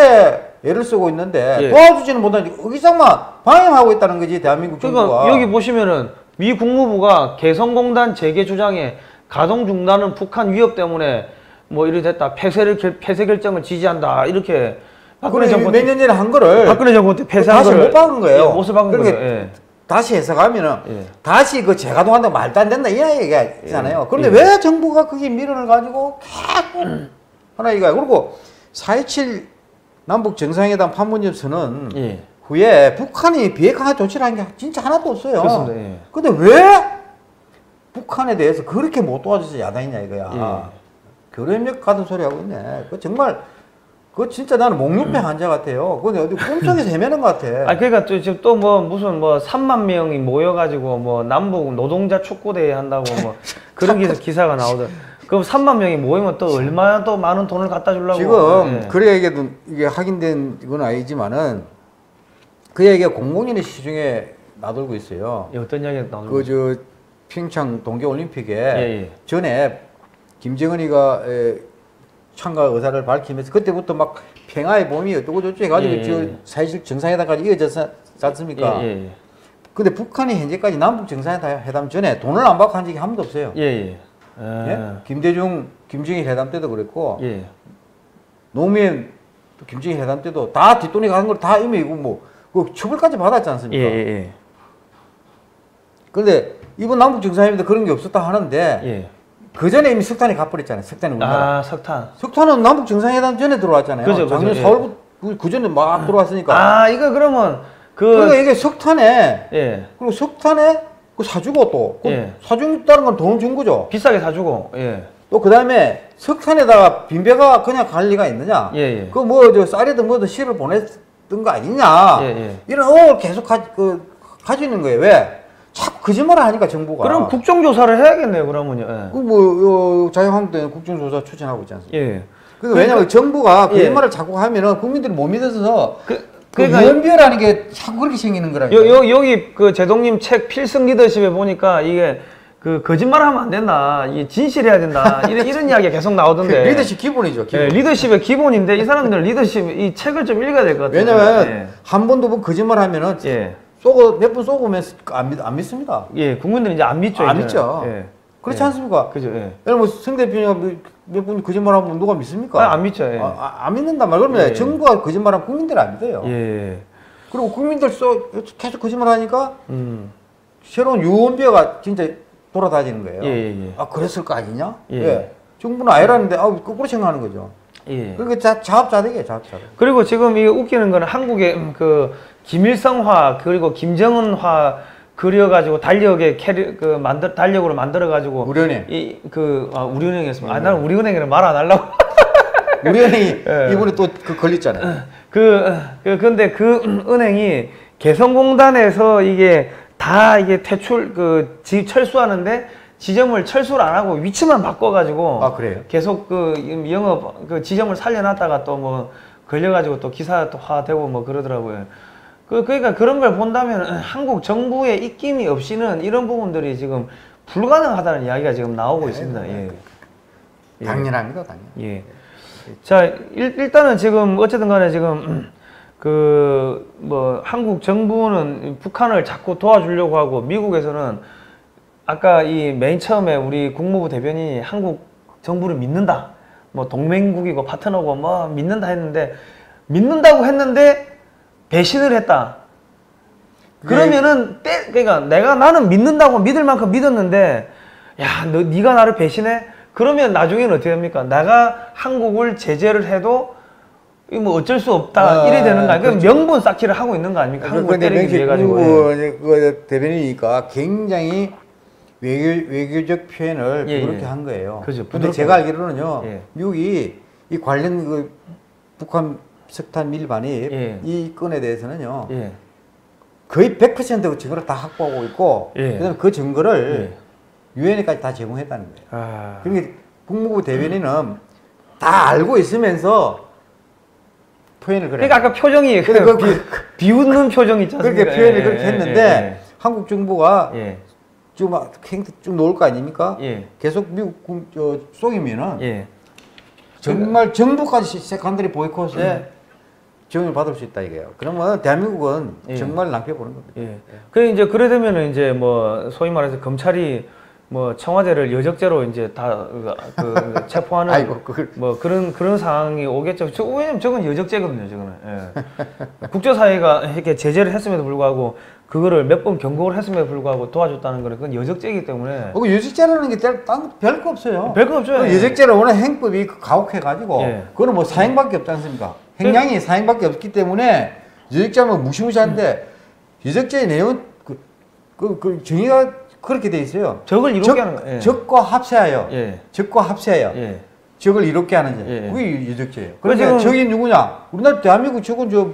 애를 쓰고 있는데 예. 도와주지는 못하니 의기장만 방해하고 있다는 거지 대한민국 정부가. 그러니까 여기 보시면은 미 국무부가 개성공단 재개 주장에 가동 중단은 북한 위협 때문에 뭐 이리 됐다 폐쇄를 결- 폐쇄 결정을 지지한다 이렇게 박근혜 정부 몇년 전에 한 거를 박근혜 정부 때 폐쇄한 다시 못 박은 거예요. 예, 못을 박은 그러니까 거죠. 예. 다시 해석하면은 예. 다시 그 재가동한다 말도 안 된다 이 얘기잖아요. 그런데 예. 왜 정부가 거기 미련을 가지고 계속 하나 이거야. 그리고 4.27 남북 정상회담 판문점 선언 예. 후에 북한이 비핵화 조치를 한 게 진짜 하나도 없어요. 그렇습니다. 예. 근데 왜 북한에 대해서 그렇게 못 도와줘서 야단이냐 이거야. 예. 교류협력 같은 소리 하고 있네. 그 정말 그 진짜 나는 목련병 환자 같아요. 근데 어디 꿈속에서 헤매는 것 같아. 아 그러니까 또 지금 또 뭐 무슨 뭐 3만 명이 모여가지고 뭐 남북 노동자 축구 대회 한다고 뭐 그런 기사 기사가 나오더. 그럼 3만 명이 모이면 또 얼마나 또 많은 돈을 갖다 주려고. 지금 예. 그래 얘기도 이게 확인된 이건 아니지만은 그 얘기가 공공연히 시중에 나돌고 있어요. 예, 어떤 이야기가 나오는 그저 평창 동계올림픽에 예. 전에 김정은이가 에, 참가 의사를 밝히면서 그때부터 막 평화의 봄이 어쩌고 저쩌고 해가지고 예, 예. 저 사실 정상회담까지 이어졌지 않습니까? 예, 예, 근데 북한이 현재까지 남북 정상회담 전에 돈을 안 받고 한 적이 한 번도 없어요. 예, 예. 예? 예. 김대중, 김정일 회담 때도 그랬고 예. 노무현 또 김정일 회담 때도 다 뒷돈이 가는 걸 다 이미 이거 뭐 그 처벌까지 받았지 예, 않습니까? 예, 그런데 이번 남북 정상회담도 그런 게 없었다 하는데 예. 예. 그 전에 이미 석탄이 가버렸잖아요. 석탄이 우리나라. 아, 석탄. 석탄은 남북 정상회담 전에 들어왔잖아요. 그죠, 그죠, 작년 예. 4월부터 그 전에 막 들어왔으니까. 아, 이거 그러면 그 그러니까 이게 석탄에 예. 그리고 석탄에 그 사주고 또 그 예. 사준다는 건 돈 준 거죠. 비싸게 사주고 예. 또 그다음에 석탄에다가 빈배가 그냥 갈 리가 있느냐? 예, 예. 그뭐 저 쌀이든 뭐든 실을 보냈 던거 아니냐? 예, 예. 이런 의혹을 계속 가, 그, 가지는 거예요. 왜? 자꾸 거짓말을 하니까 정부가. 그럼 국정조사를 해야겠네요 그러면요. 그뭐 어, 자유한국당은 국정조사 추진하고 있지 않습니까? 예. 예. 그 왜냐면 정부가 예. 거짓말을 자꾸 하면은 국민들이 못 믿어서 그그 그러니까 유언비어라는 게 자꾸 그렇게 생기는 거라니까. 여기 그 제동님 책 필승 리더십에 보니까 이게 그 거짓말 하면 안 된다. 이게 진실해야 된다. 이런 이런 이야기가 계속 그 나오던데. 리더십 기본이죠. 기본. 예, 리더십의 기본인데 이 사람들 리더십 이 책을 좀 읽어야 될 것 같아요. 왜냐면 한 번도 뭐 거짓말 하면은 예. 예. 쏘고 몇번 쏘고면 안, 믿, 안 믿습니다. 예, 국민들이 이제 안 믿죠. 안 이제는. 믿죠. 예. 그렇지 예. 않습니까? 그죠. 예. 예를 뭐승 대표가 몇 분 거짓말하면 누가 믿습니까? 아, 안 믿죠. 예. 아, 아, 안 믿는단 말이에요. 그러면 예. 정부가 거짓말하면 국민들이 안 믿어요. 예. 그리고 국민들 쏘, 계속 거짓말하니까 음. 새로운 유언비어가 진짜 돌아다니는 거예요. 예, 예, 예. 아 그랬을 거 아니냐? 예. 정부는 아니라는데 아 거꾸로 생각하는 거죠. 예. 그러니까 자, 자업자득이에요, 자업자득. 그리고 지금 이 웃기는 거는 한국의 음, 그 김일성화 그리고 김정은화 그려가지고 달력에 캐리 그 만들 달력으로 만들어가지고 우리은행. 이 그 아, 우리은행이었습니다. 아 나는 우리은행이라 말 안 하려고. 우리은행이 예. 이번에 또 그 걸렸잖아요. 그, 그 근데 그 음, 은행이 개성공단에서 이게 다 이게 퇴출 그 지, 철수하는데 지점을 철수를 안 하고 위치만 바꿔가지고 아, 그래요? 계속 그 영업 그 지점을 살려놨다가 또 뭐 걸려가지고 또 기사 또 화되고 뭐 그러더라고요. 그 그러니까 그런 걸 본다면 한국 정부의 입김이 없이는 이런 부분들이 지금 불가능하다는 이야기가 지금 나오고 있습니다. 예. 예. 당연합니다, 당연. 예. 자, 일, 일단은 지금 어쨌든 간에 지금 그 뭐 한국 정부는 북한을 자꾸 도와주려고 하고 미국에서는 아까 이 맨 처음에 우리 국무부 대변인이 한국 정부를 믿는다. 뭐 동맹국이고 파트너고 뭐 믿는다 했는데 믿는다고 했는데 배신을 했다. 그러면은 때 그러니까 내가 나는 믿는다고 믿을 만큼 믿었는데 야, 너 네가 나를 배신해? 그러면 나중에는 어떻게 됩니까? 내가 한국을 제재를 해도 이 뭐 어쩔 수 없다 아, 이래 되는 거 아니에요? 그렇죠. 명분 쌓기를 하고 있는 거 아닙니까? 한국을 때리기 위해 가지고. 그 대변인이니까 굉장히 외교, 외교적 표현을 예, 부드럽게 예. 한 거예요. 그죠, 근데. 제가 알기로는요, 예. 미국이 이 관련 그 북한 석탄 밀반입 예. 이 건에 대해서는요, 예. 거의 100% 증거를 다 확보하고 있고, 예. 그다음에 그 증거를 유엔에까지 다 제공했다는 거예요. 아. 그러니까 국무부 대변인은 다 알고 있으면서 표현을 그래. 그러니까 아까 표정이 그 그- 비, 비웃는 표정이 있지 않습니까? 그렇게 표현을 예, 그렇게 예, 했는데 한국 정부가 예, 좀, 아, 행좀 놓을 거 아닙니까? 예. 계속 미국 군- 예. 예. 정말 정부까지 secondary 보이콧에 지정을 받을 수 있다 이거예요. 그러면 대한민국은 예. 정말 낭패 보는 겁니다. 예. 그 이제 그래 되면은 이제 뭐 소위 말해서 검찰이 뭐 청와대를 여적죄로 이제 다그 그 체포하는 아이고, 그걸- 뭐 그런 그런 상황이 오겠죠. 저, 왜냐면 저건 여적죄거든요, 저거는. 예. 국제사회가 이렇게 제재를 했음에도 불구하고 그거를 몇 번 경고를 했음에도 불구하고 도와줬다는 거는 그건 여적죄이기 때문에 어, 그 유직제라는 게 별거 없어요. 별거 없죠. 그 예. 유직제는 워낙 행법이 그 가혹해가지고 예. 그거는 뭐 사행밖에 없지 않습니까? 행량이 사행밖에 없기 때문에 유직제는 무시무시한데 유직제의 내용은 그, 그, 그 정의가 그렇게 돼 있어요. 적을 이롭게 적, 하는 거. 예. 적과 합세하여 예. 적과 합세하여 예. 적을 이롭게 하는 제 예. 그게 유적죄예요. 그래, 그러니까 적이 누구냐? 우리나라 대한민국 적은 저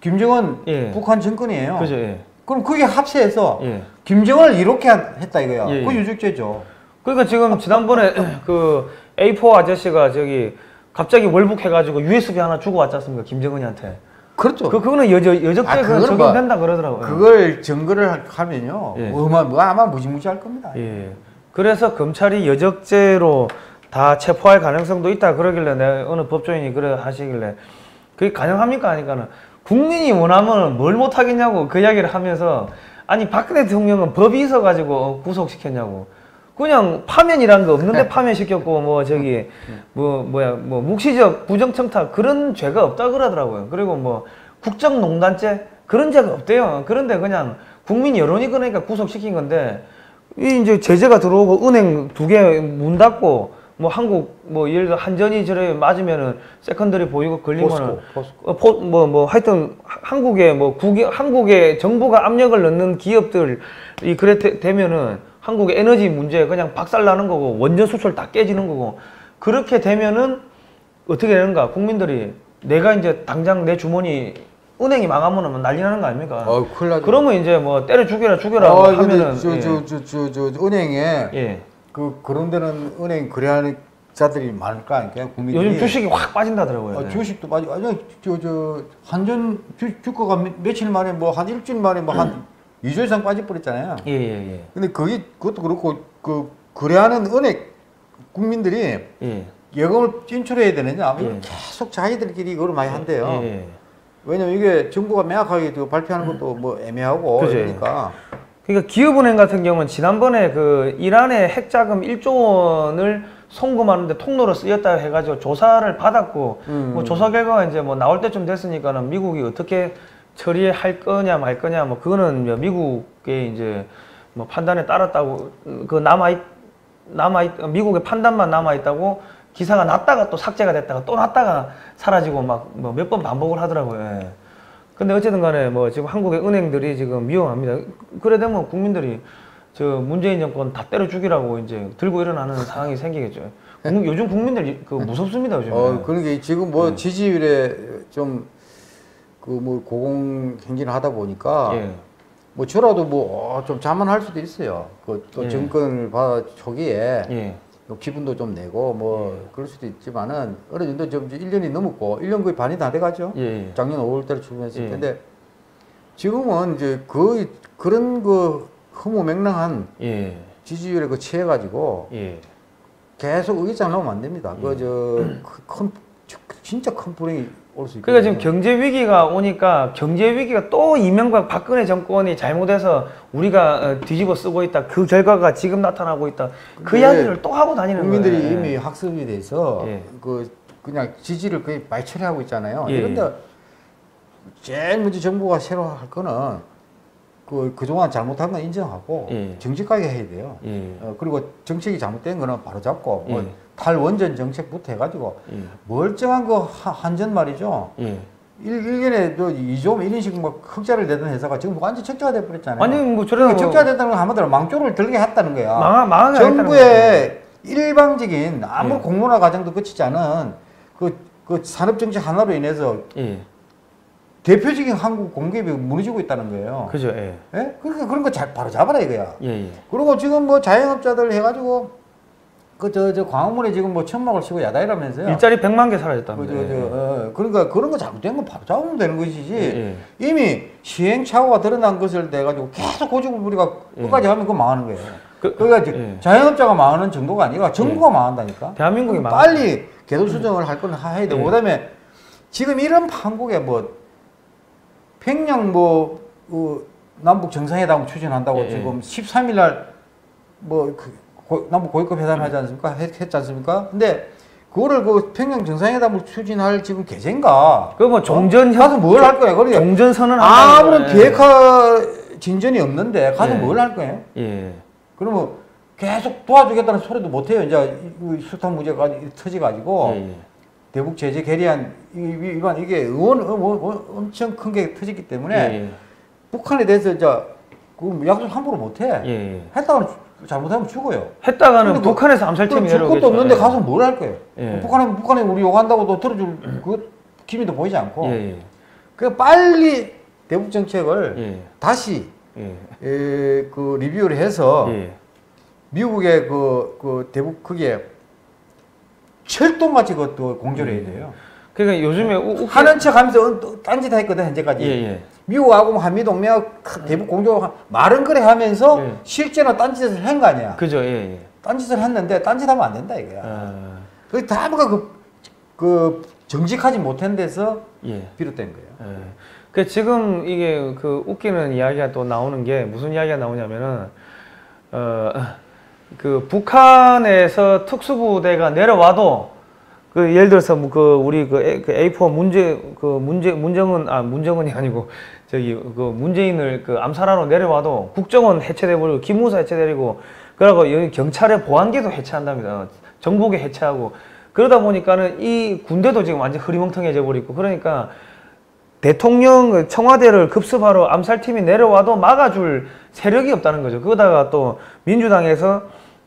김정은 예. 북한 정권이에요. 그죠. 예. 그럼 그게 합세해서 예. 김정은을 이렇게 한- 했다 이거야. 예, 그 예. 유적죄죠. 그러니까 지금 지난번에 그 A4 아저씨가 저기 갑자기 월북해가지고 USB 하나 주고 왔지 않습니까? 김정은이한테. 그렇죠. 그, 그거는 여적, 여적죄 아, 그 그거는 적용된다 그러더라고요. 그걸 증거를 하면요. 예. 어마 뭐 아마 무지무지할 겁니다. 예. 그래서 검찰이 여적죄로 다 체포할 가능성도 있다 그러길래 내가 어느 법조인이 그래 하시길래 그게 가능합니까 하니까는 국민이 원하면 뭘 못하겠냐고 그 이야기를 하면서 아니 박근혜 대통령은 법이 있어가지고 구속시켰냐고 그냥 파면이란 거 없는데 파면 시켰고 뭐 저기 뭐 뭐야 뭐 묵시적 부정청탁 그런 죄가 없다 그러더라고요. 그리고 뭐 국정농단죄 그런 죄가 없대요. 그런데 그냥 국민 여론이 그러니까 구속시킨 건데 이 이제 제재가 들어오고 은행 두 개 문 닫고 뭐 한국 뭐 예를 들어 한전이 저래 맞으면은 secondary 보이콧 걸리면은 포스코. 어, 포, 뭐, 뭐, 하여튼, 하- 한국에, 뭐, 국이, 한국에 정부가 압력을 넣는 기업들이 그래 되, 되면은 한국의 에너지 문제 그냥 박살 나는 거고, 원전 수출 다 깨지는 거고, 그렇게 되면은 어떻게 되는가? 국민들이 내가 이제 당장 내 주머니 은행이 망하면 난리 나는 거 아닙니까? 어, 큰일 나죠. 그러면 이제 뭐 때려 죽여라 죽여라 아, 하면은 근데 예. 저, 저, 저, 저, 저, 은행에 예. 그 그런 데는 은행 거래하는 자들이 많을 거 아닙니까? 국민들이. 요즘 주식이 확 빠진다더라고요. 아, 예. 주식도 빠지 아니 저 저 한전 주, 주가가 며- 며칠 만에 뭐 한 일주일 만에 뭐한 2조 이상 빠져버렸잖아요. 예, 예, 예. 근데 그게 그것도 그렇고 그 거래하는 은행 국민들이 예. 예금을 진출해야 되느냐 예. 계속 자기들끼리 이걸 많이 한대요. 예. 왜냐면 이게 정부가 명확하게 그 발표하는 것도 뭐 애매하고 그죠. 그러니까 그러니까 기업은행 같은 경우는 지난번에 그 이란의 핵자금 1조 원을 송금하는데 통로로 쓰였다 해가지고 조사를 받았고 음. 뭐 조사 결과가 이제 뭐 나올 때쯤 됐으니까는 미국이 어떻게 처리할 거냐 말 거냐 뭐 그거는 미국의 이제 뭐 판단에 따랐다고 그 남아 있 남아 있 미국의 판단만 남아 있다고 기사가 났다가 또 삭제가 됐다가 또 났다가 사라지고 막 뭐 몇 번 반복을 하더라고요. 예. 근데 어쨌든 간에 뭐 지금 한국의 은행들이 지금 위험합니다. 그래 되면 국민들이 저 문재인 정권 다 때려 죽이라고 이제 들고 일어나는 상황이 생기겠죠. 국- 요즘 국민들 그 무섭습니다 요즘. 어 그런 게 지금 뭐 네. 지지율에 좀 그 뭐 고공 행진을 하다 보니까 예. 뭐 저라도 뭐좀 자만할 수도 있어요. 그또 예. 정권을 받아 초기에 예. 뭐 기분도 좀 내고 뭐 그럴 수도 있지만은 어느 정도 좀 이제 1년이 넘었고 1년 거의 반이 다 돼가죠. 예. 예. 작년 5월 달에 출근했을 예. 텐데 지금은 이제 거의 그런 그 허무맹랑한 예. 지지율에 그 취해가지고 예. 계속 의기장 나오면 안 됩니다. 그 저큰 진짜 큰 불행이 올 수 있거든요. 그러니까 지금 경제 위기가 오니까 경제 위기가 또 이명박 박근혜 정권이 잘못해서 우리가 어, 뒤집어 쓰고 있다. 그 결과가 지금 나타나고 있다. 그 이야기를 또 하고 다니는 국민들이 거예요. 이미 학습이 돼서 예. 그 그냥 지지를 거의 많이 처리하고 있잖아요. 예. 그런데 제일 먼저 정부가 새로 할 거는 그 그동안 잘못한 건 인정하고 예. 정직하게 해야 돼요. 예. 어, 그리고 정책이 잘못된 거는 바로 잡고 뭐 예. 탈원전 정책부터 해가지고 예. 멀쩡한 그 하- 한전 말이죠. 예. 일, 일년에 저 2조 1인씩 막 흑자를 내던 회사가 지금 완전 적자가 돼버렸잖아요. 아니 뭐 그러니까 저래가 적자가 됐다는 건 한마디로 망조를 들게 했다는 거야. 망하게 하겠다는 거예요. 정부의 일방적인 아무 예. 공론화 과정도 거치지 않은 그, 그 산업정책 하나로 인해서 예. 대표적인 한국 공기업이 무너지고 있다는 거예요. 그죠. 예. 예? 그러니까 그런 거 잘 바로 잡아라 이거야. 예. 예. 그리고 지금 뭐 자영업자들 해가지고 그저저 광화문에 지금 뭐 천막을 치고 야단이라면서요. 일자리 100만 개 그, 사라졌답니다. 저, 저, 예. 어, 그러니까 그런 거 잘못된 건 바로 잡으면 되는 것이지. 예, 이미 시행착오가 드러난 것을 내 가지고 계속 고집부리가 예. 끝까지 하면 그거 망하는 거예요. 그- 그, 러니까 예. 자영업자가 망하는 정도가 아니라 정부가 망한다니까. 대한민국이 망. 빨리 궤도 수정을 할 건 해야 되고 예. 그다음에 지금 이런 판국에 뭐 평양 뭐 그, 남북 정상회담 추진한다고 예, 예. 지금 13일 날뭐 그, 고- 남북 고위급 회담 하지 않습니까? 했, 했지 않습니까? 근데 그거를 그 평양 정상회담을 추진할 지금 계획인가? 그거 뭐 종전 가서 뭘 할 거야? 그러니까 종전 선언 아무런 비핵화 진전이 없는데 가서 예. 뭘할 거예요? 예. 그러면 계속 도와주겠다는 소리도 못 해요. 이제 수탄 문제가 터져가지고 예. 예. 대북 제재 이- 위반 이게 의원, 의원 엄청 큰 게 터졌기 때문에 예. 북한에 대해서 이제 그 약속 함부로 못 해. 예. 예. 주- 잘못하면 죽어요. 했다가는 그- 북한에서 암살팀이 그럼 줄 내려오겠죠. 것도 없는데 예. 가서 뭘 할 거예요? 예. 북한에 북한에 우리 욕한다고 또 들어줄 그 기미도 보이지 않고. 예. 예. 그 빨리 대북 정책을 예. 다시 예. 에, 그 리뷰를 해서 예. 미국의 그, 그 대북 크게 철동같이 그것도 공조를 해야 돼요. 그러니까 요즘에 우, 우, 하는 척 하면서 또 딴짓 했거든, 현재까지. 미국하고 뭐 한미 동맹 대북 공조 말은 그래 하면서 예. 실제는 딴짓을 한 거 아니야. 그죠. 예. 예. 딴짓을 했는데 딴짓하면 안 된다 이거야. 아, 그 다무가 그, 그 정직하지 못한 데서 예. 비롯된 거예요. 예. 그 지금 이게 그 웃기는 이야기가 또 나오는 게 무슨 이야기가 나오냐면은 어 그 북한에서 특수부대가 내려와도 그 예를 들어서 뭐그 우리 그, A, 그 A4 문제 그 문제 문정은 아 문정은이 아니고 저기 그 문재인을 그 암살하러 내려와도 국정원 해체돼 버리고 기무사 해체되고 그러고 여기 경찰의 보안계도 해체한답니다. 정복에 해체하고 그러다 보니까는 이 군대도 지금 완전 흐리멍텅해져 버리고 그러니까 대통령 그 청와대를 급습하러 암살팀이 내려와도 막아줄 세력이 없다는 거죠. 그러다가 또 민주당에서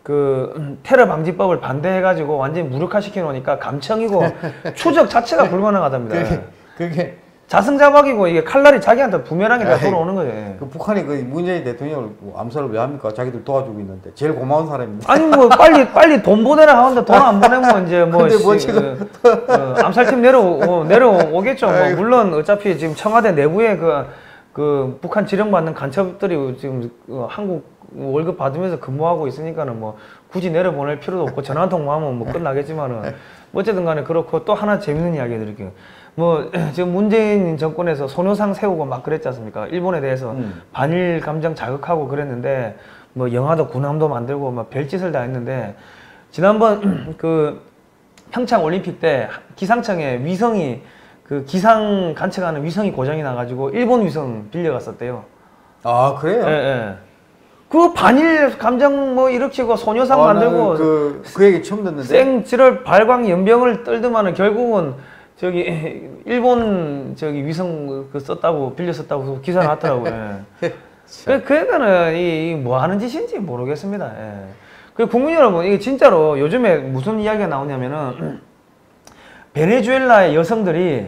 그 음, 테러 방지법을 반대해가지고 완전히 무력화시켜 놓으니까 감청이고 추적 자체가 불가능하답니다. 그게, 그게 자승자박이고 이게 칼날이 자기한테 부메랑이 다 돌아오는. 예. 그 북한이 그 문재인 대통령을 뭐 암살을 왜 합니까? 자기들 도와주고 있는데 제일 고마운 사람입니다. 아니 뭐 빨리 빨리 돈 보내라 하는데 돈 안 보내면 이제 뭐, 근데 뭐 씨, 지금- 어, 어, 암살팀 내려 어, 내려오겠죠. 뭐. 물론 어차피 지금 청와대 내부에 그, 그 북한 지령받는 간첩들이 지금 어, 한국 월급 받으면서 근무하고 있으니까는 뭐 굳이 내려보낼 필요도 없고 전화 한 통만 하면 뭐 끝나겠지만은 뭐 어쨌든 간에 그렇고 또 하나 재밌는 이야기 드릴게요. 뭐 지금 문재인 정권에서 소녀상 세우고 막 그랬지 않습니까? 일본에 대해서 음. 반일 감정 자극하고 그랬는데 뭐 영화도 군함도 만들고 막 별짓을 다 했는데 지난번 그 평창 올림픽 때 기상청에 위성이 그 기상 관측하는 위성이 고장이 나가지고 일본 위성 빌려갔었대요. 아 예, 그래요? 예. 그 반일 감정 뭐 일으키고 소녀상 아, 만들고 그, 그 얘기 처음 듣는데 생지를 발광 연병을 떨더만은 결국은 저기 일본 저기 위성 그 썼다고 빌려 썼다고 기사 나왔더라고요. 예. 그, 그러니까는 이, 이뭐 하는 짓인지 모르겠습니다. 예. 그 국민 여러분, 이게 진짜로 요즘에 무슨 이야기가 나오냐면은 베네수엘라의 여성들이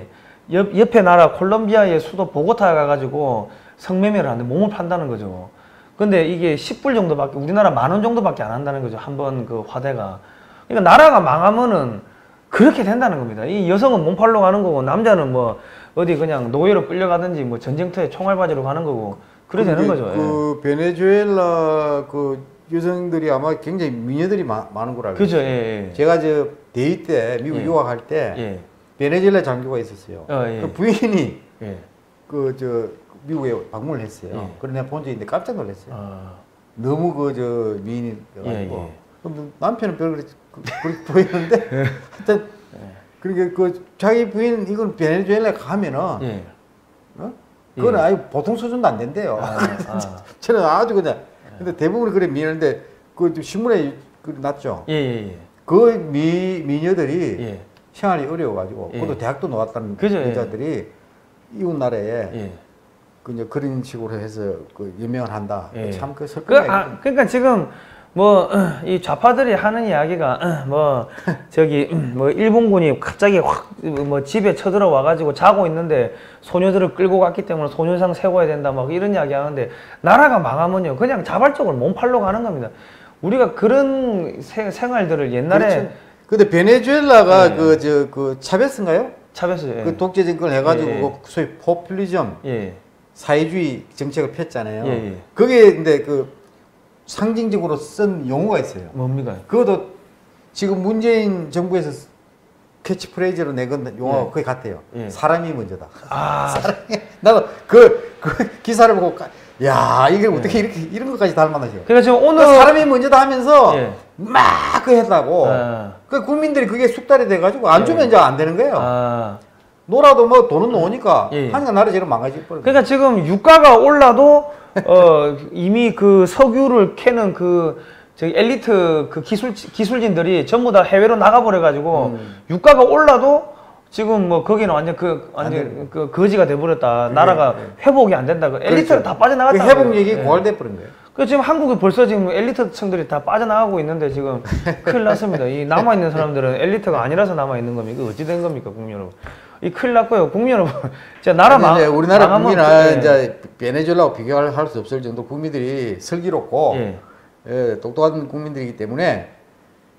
옆, 옆에 나라 콜롬비아의 수도 보고타 가가지고 성매매를 하는데 몸을 판다는 거죠. 근데 이게 10불 정도밖에, 우리나라 만 원 정도밖에 안 한다는 거죠. 한 번 그 화대가. 그러니까 나라가 망하면은 그렇게 된다는 겁니다. 이 여성은 몸팔로 가는 거고, 남자는 뭐 어디 그냥 노예로 끌려가든지 뭐 전쟁터에 총알바지로 가는 거고, 그래 되는 거죠. 예. 그 베네수엘라 그 여성들이 아마 굉장히 미녀들이 마- 많은 걸 알고 그죠. 예, 예. 제가 저 대위 때 미국 예. 유학할 때 예. 베네수엘라 장교가 있었어요. 어, 예. 그 부인이 예. 그저 미국에 방문을 했어요. 예. 그래 내가 본 적이 있는데 깜짝 놀랐어요. 아, 너무 그저 미인이 가지고 예, 예. 남편은 별 그렇게 그- 그렇게 보이는데 하여튼 그러니까 그 자기 부인 이건 베네수엘라 가면은 예. 어? 그건 예. 아예 보통 수준도 안 된대요. 아, 아. 저는 아주 그냥 근데 대부분 그래 미는데 그 신문에 그 났죠. 예, 예, 그 미 미녀들이 예. 예. 생활이 어려워가지고 예. 그것도 대학도 나왔다는 그죠, 예. 여자들이 이웃 나라에 예. 그 이제 그런 식으로 해서 그 유명을 한다. 예. 참그 그, 아, 그러니까 지금 뭐 이 좌파들이 하는 이야기가 뭐 저기 뭐 일본군이 갑자기 확 뭐 집에 쳐들어와 가지고 자고 있는데 소녀들을 끌고 갔기 때문에 소녀상 세워야 된다 막 이런 이야기 하는데 나라가 망하면요 그냥 자발적으로 몸 팔러 가는 겁니다. 우리가 그런 세- 생활들을 옛날에 그렇죠. 근데 베네수엘라가 예. 그저 그 차베스인가요? 차베스 예. 그 독재 정권을 해가지고 예. 그 소위 포퓰리즘 예. 사회주의 정책을 폈잖아요. 예, 예. 그게 근데 그 상징적으로 쓴 용어가 있어요. 뭡니까? 그것도 지금 문재인 정부에서 캐치프레이즈로 내건 용어가 예. 그게 같아요. 예. 사람이 먼저다. 아, 나도 그, 그 기사를 보고 까- 야 이게 어떻게 이렇게 이런 것까지 닮아나죠? 그러니까 지금 그 오늘 사람이 먼저다 하면서 예. 막그 했다고. 아. 그 국민들이 그게 숙달이 돼가지고 안 주면 이제 안 되는 거예요. 아, 놀아도 뭐 돈은 놓으니까 예. 하니까 나라 제일 망가질 뻔. 그러니까 지금 유가가 올라도 어 이미 그 석유를 캐는 그 저기 엘리트 그 기술 기술진들이 전부 다 해외로 나가버려 가지고 음. 유가가 올라도 지금 뭐 거기는 완전 그안 완전 그 거지가 돼버렸다 나라가 회복이 안 된다 그 엘리트는 그렇죠. 다 빠져나갔다 그 회복 얘기 고갈돼 버린 거예요. 그 지금 한국에 벌써 지금 엘리트층들이 다 빠져나가고 있는데 지금 큰일 났습니다. 이 남아 있는 사람들은 엘리트가 아니라서 남아 있는 겁니까? 어찌 된 겁니까, 국민 여러분? 이 큰일 났고요, 국민 여러분. 진짜 나라 망 우리나라 국민은 그- 이제 베네수엘라하고 비교할 할수 없을 정도 국민들이 슬기롭고 예. 예, 똑똑한 국민들이기 때문에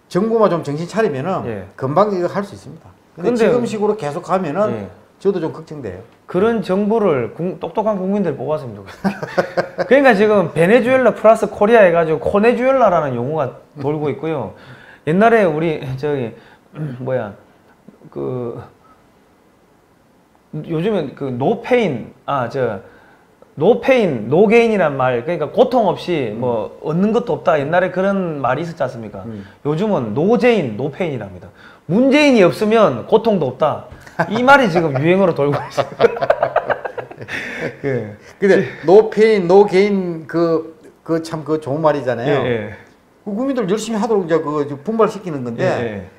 정부만 좀 정신 차리면은 예. 금방 이거 할 수 있습니다. 근데, 근데- 지금 식으로 계속 가면은 예. 저도 좀 걱정돼요. 그런 정부를 국- 똑똑한 국민들 뽑았으면 좋겠어요. 그러니까 지금 베네수엘라 플러스 코리아 해가지고 코네주엘라라는 용어가 돌고 있고요. 옛날에 우리 저기 음, 뭐야 그 요즘엔 그 노페인 아저 노페인 노게인이란 말 그러니까 고통 없이 뭐 얻는 것도 없다 옛날에 그런 말이 있었지 않습니까? 음. 요즘은 no 재인 no pain이랍니다. 문재인이 없으면 고통도 없다. 이 말이 지금 유행어로 돌고 있어요. 그, 근데 no pain no gain 그 그 참 그 좋은 말이잖아요. 예, 예. 그 국민들 열심히 하도록 이제 그 분발시키는 건데 예,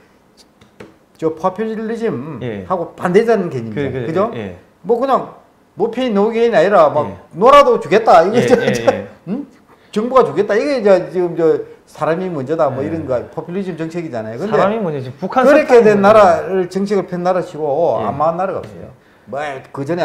저 포퓰리즘 예. 하고 반대되는 개념이죠. 그, 그, 죠 예. 뭐 그냥 no pain no gain이 아니라 막 예. 놀아도 주겠다. 예, 저, 예, 저, 예. 응? 정부가 주겠다. 이게 이제 지금 저 사람이 먼저다 뭐 예. 이런 거 포퓰리즘 정책이잖아요. 근데 사람이 지금 북한 그렇게 된? 나라를 정책을 편 나라 치고 예. 안 망한 나라가 없어요. 뭐그 전에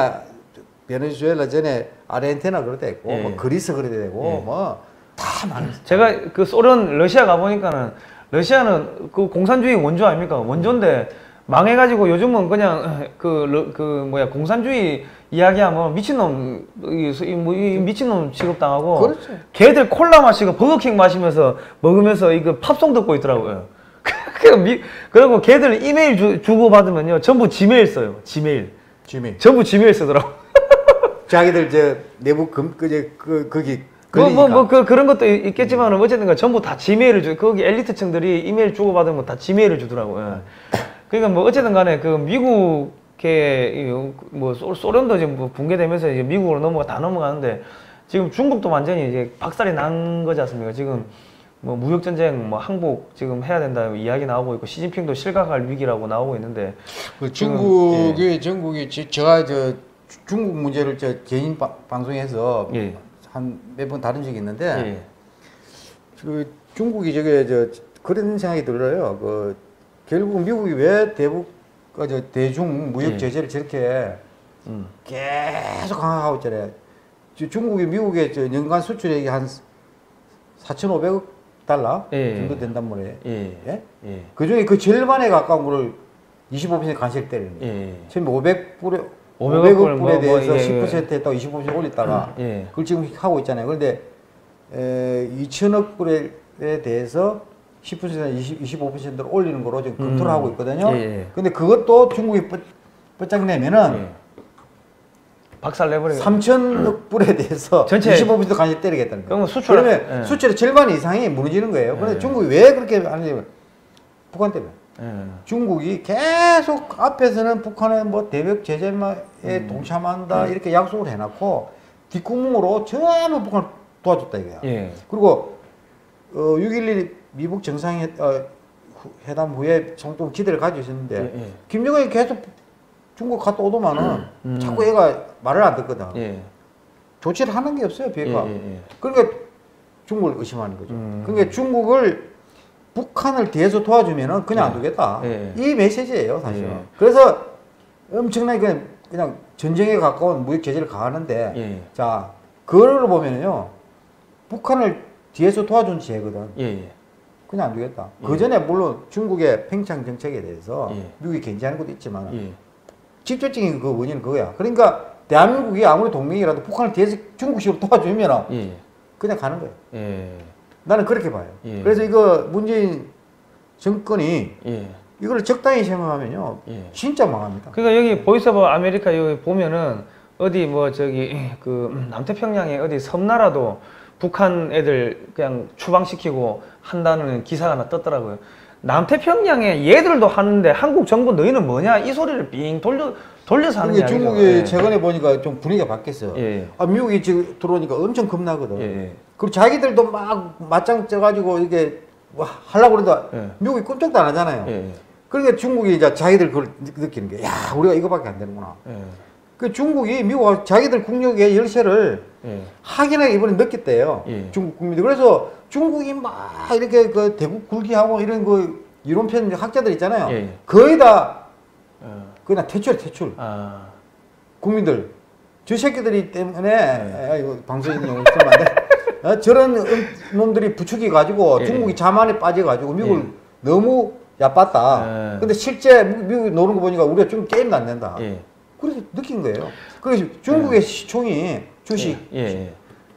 베네수엘라 전에 아르헨티나 했고 예. 뭐 그리스 그렇다 되고 예. 뭐다 많았어요. 제가 그 소련 러시아 가 보니까는 러시아는 그 공산주의 원조 아닙니까 원조인데 망해가지고 요즘은 그냥 그 그 뭐야 공산주의 이야기하면 미친놈 이, 이, 뭐, 이 미친놈 취급당하고 그렇죠. 걔들 콜라 마시고 버거킹 마시면서 먹으면서 이거 팝송 듣고 있더라고요. 그 미, 그리고 걔들 이메일 주, 주고 받으면요 전부 지메일 써요 지메일 지미 전부 지메일 쓰더라고. 자기들 저 내부 금 그제 그 거기 뭐, 뭐, 걸리니까. 뭐, 그, 그런 것도 있- 있겠지만, 어쨌든 간 전부 다 지메일을 주, 거기 엘리트층들이 이메일 주고받으면 다 지메일을 주더라고요. 그러니까 뭐, 어쨌든 간에 그 미국의, 이 뭐, 소- 소련도 지금 뭐 붕괴되면서 이제 미국으로 넘어가, 다 넘어가는데, 지금 중국도 완전히 이제 박살이 난 거지 않습니까? 지금 뭐, 무역 전쟁, 뭐, 항복 지금 해야 된다 이야기 나오고 있고, 시진핑도 실각할 위기라고 나오고 있는데, 그 지금, 중국이 전국이 지- 제가 저 주- 중국 문제를 저 개인 바- 방송에서 예. 한 몇 번 다룬 적이 있는데 예. 그 중국이 저게 저 그런 생각이 들어요. 그 결국 미국이 왜 대북 그저 대중 무역 예. 제재를 저렇게 음. 계속 강화하고 있잖아요. 저 중국이 미국의 저 연간 수출액이 한 4,500억 달러 예. 정도 된단 말이에요. 예. 예? 예. 그 중에 그 절반에 가까운 거를 25% 관세를 때리는 거예요. 예. 지금 500불에 500억 500억 불 불에 뭐, 뭐 대해서 이게- 10% 했다고 25% 올렸다가 예. 그걸 지금 하고 있잖아요. 그런데 에, 2천억 불에 대해서 10%나 20, 25%를 올리는 거로 지금 검토를 음. 하고 있거든요. 예, 예. 근데 그것도 중국이 뻗- 뻗짝 내면은 예. 박살 내버리고. 3천억 불에 대해서 전체- 25% 관세 때리겠다는 거예요. 그러면 수출- 그러면 예. 수출의 절반 이상이 무너지는 거예요. 그런데 예. 중국이 왜 그렇게 하느냐면 북한 때문에. 예. 중국이 계속 앞에서는 북한의 뭐 대북 제재에 음. 동참한다 이렇게 약속을 해놓고 뒷구멍으로 전부 북한을 도와줬다 이거야. 예. 그리고 어, 6.11 미북 정상 회, 어, 후- 후에 좀 기대를 가지고 있었는데 예, 예. 김정은이 계속 중국 갔다 오더만은 음. 자꾸 얘가 말을 안 듣거든. 예. 조치를 하는 게 없어요. 예, 예, 예. 그러니까 중국을 의심하는 거죠. 음. 그러니까 중국을 북한을 뒤에서 도와주면은 그냥 안 예. 두겠다. 예. 이 메시지예요, 사실은. 예. 그래서 엄청나게 그냥, 그냥 전쟁에 가까운 무역 제재를 가하는데 예. 자, 그거를 보면은요. 북한을 뒤에서 도와준 죄거든. 예. 예. 그냥 안 두겠다. 예. 그 전에 물론 중국의 팽창 정책에 대해서 예. 미국이 견제하는 것도 있지만 예. 직접적인 그 원인은 그거야. 그러니까 대한민국이 아무리 동맹이라도 북한을 뒤에서 중국식으로 도와주면 예. 그냥 가는 거예요. 예. 나는 그렇게 봐요. 예. 그래서 이거 문재인 정권이 예. 이걸 적당히 생각하면요. 예. 진짜 망합니다. 그러니까 여기 Voice of America 여기 보면은 어디 뭐 저기 그 남태평양에 어디 섬나라도 북한 애들 그냥 추방시키고 한다는 기사가 하나 떴더라고요. 남태평양에 얘들도 하는데 한국 정부 너희는 뭐냐 이 소리를 빙 돌려 돌려서 하는 이야기죠. 중국이 예. 최근에 보니까 좀 분위기가 바뀌었어요. 예. 아, 미국이 지금 들어오니까 엄청 겁나거든. 예. 예. 그리고 자기들도 막 맞짱 쪄가지고 이게 뭐 하려고 그러다 예. 미국이 꼼짝도 안 하잖아요. 예. 그러니까 중국이 이제 자기들 그걸 느- 느끼는 게, 야, 우리가 이거밖에 안 되는구나. 예. 그 중국이 미국 자기들 국력의 열쇠를 예. 확인하게 이번에 느꼈대요. 예. 중국 국민들. 그래서 중국이 막 이렇게 그 대국 굴기하고 이런 그 이론편 학자들 있잖아요. 예. 거의 다 어. 그냥 퇴출, 퇴출. 아. 국민들. 저 새끼들이 때문에, 네. 아, 이거 방송인 용어 쓰면 안 돼. 어, 저런 음- 놈들이 부추기 가지고 예. 중국이 자만에 빠져 가지고 미국을 예. 너무 얕봤다. 예. 근데 실제 미- 미국이 노는 거 보니까 우리가 좀 게임도 안 된다. 예. 그래서 느낀 거예요. 그래서 중국의 시총이 주식, 예. 예.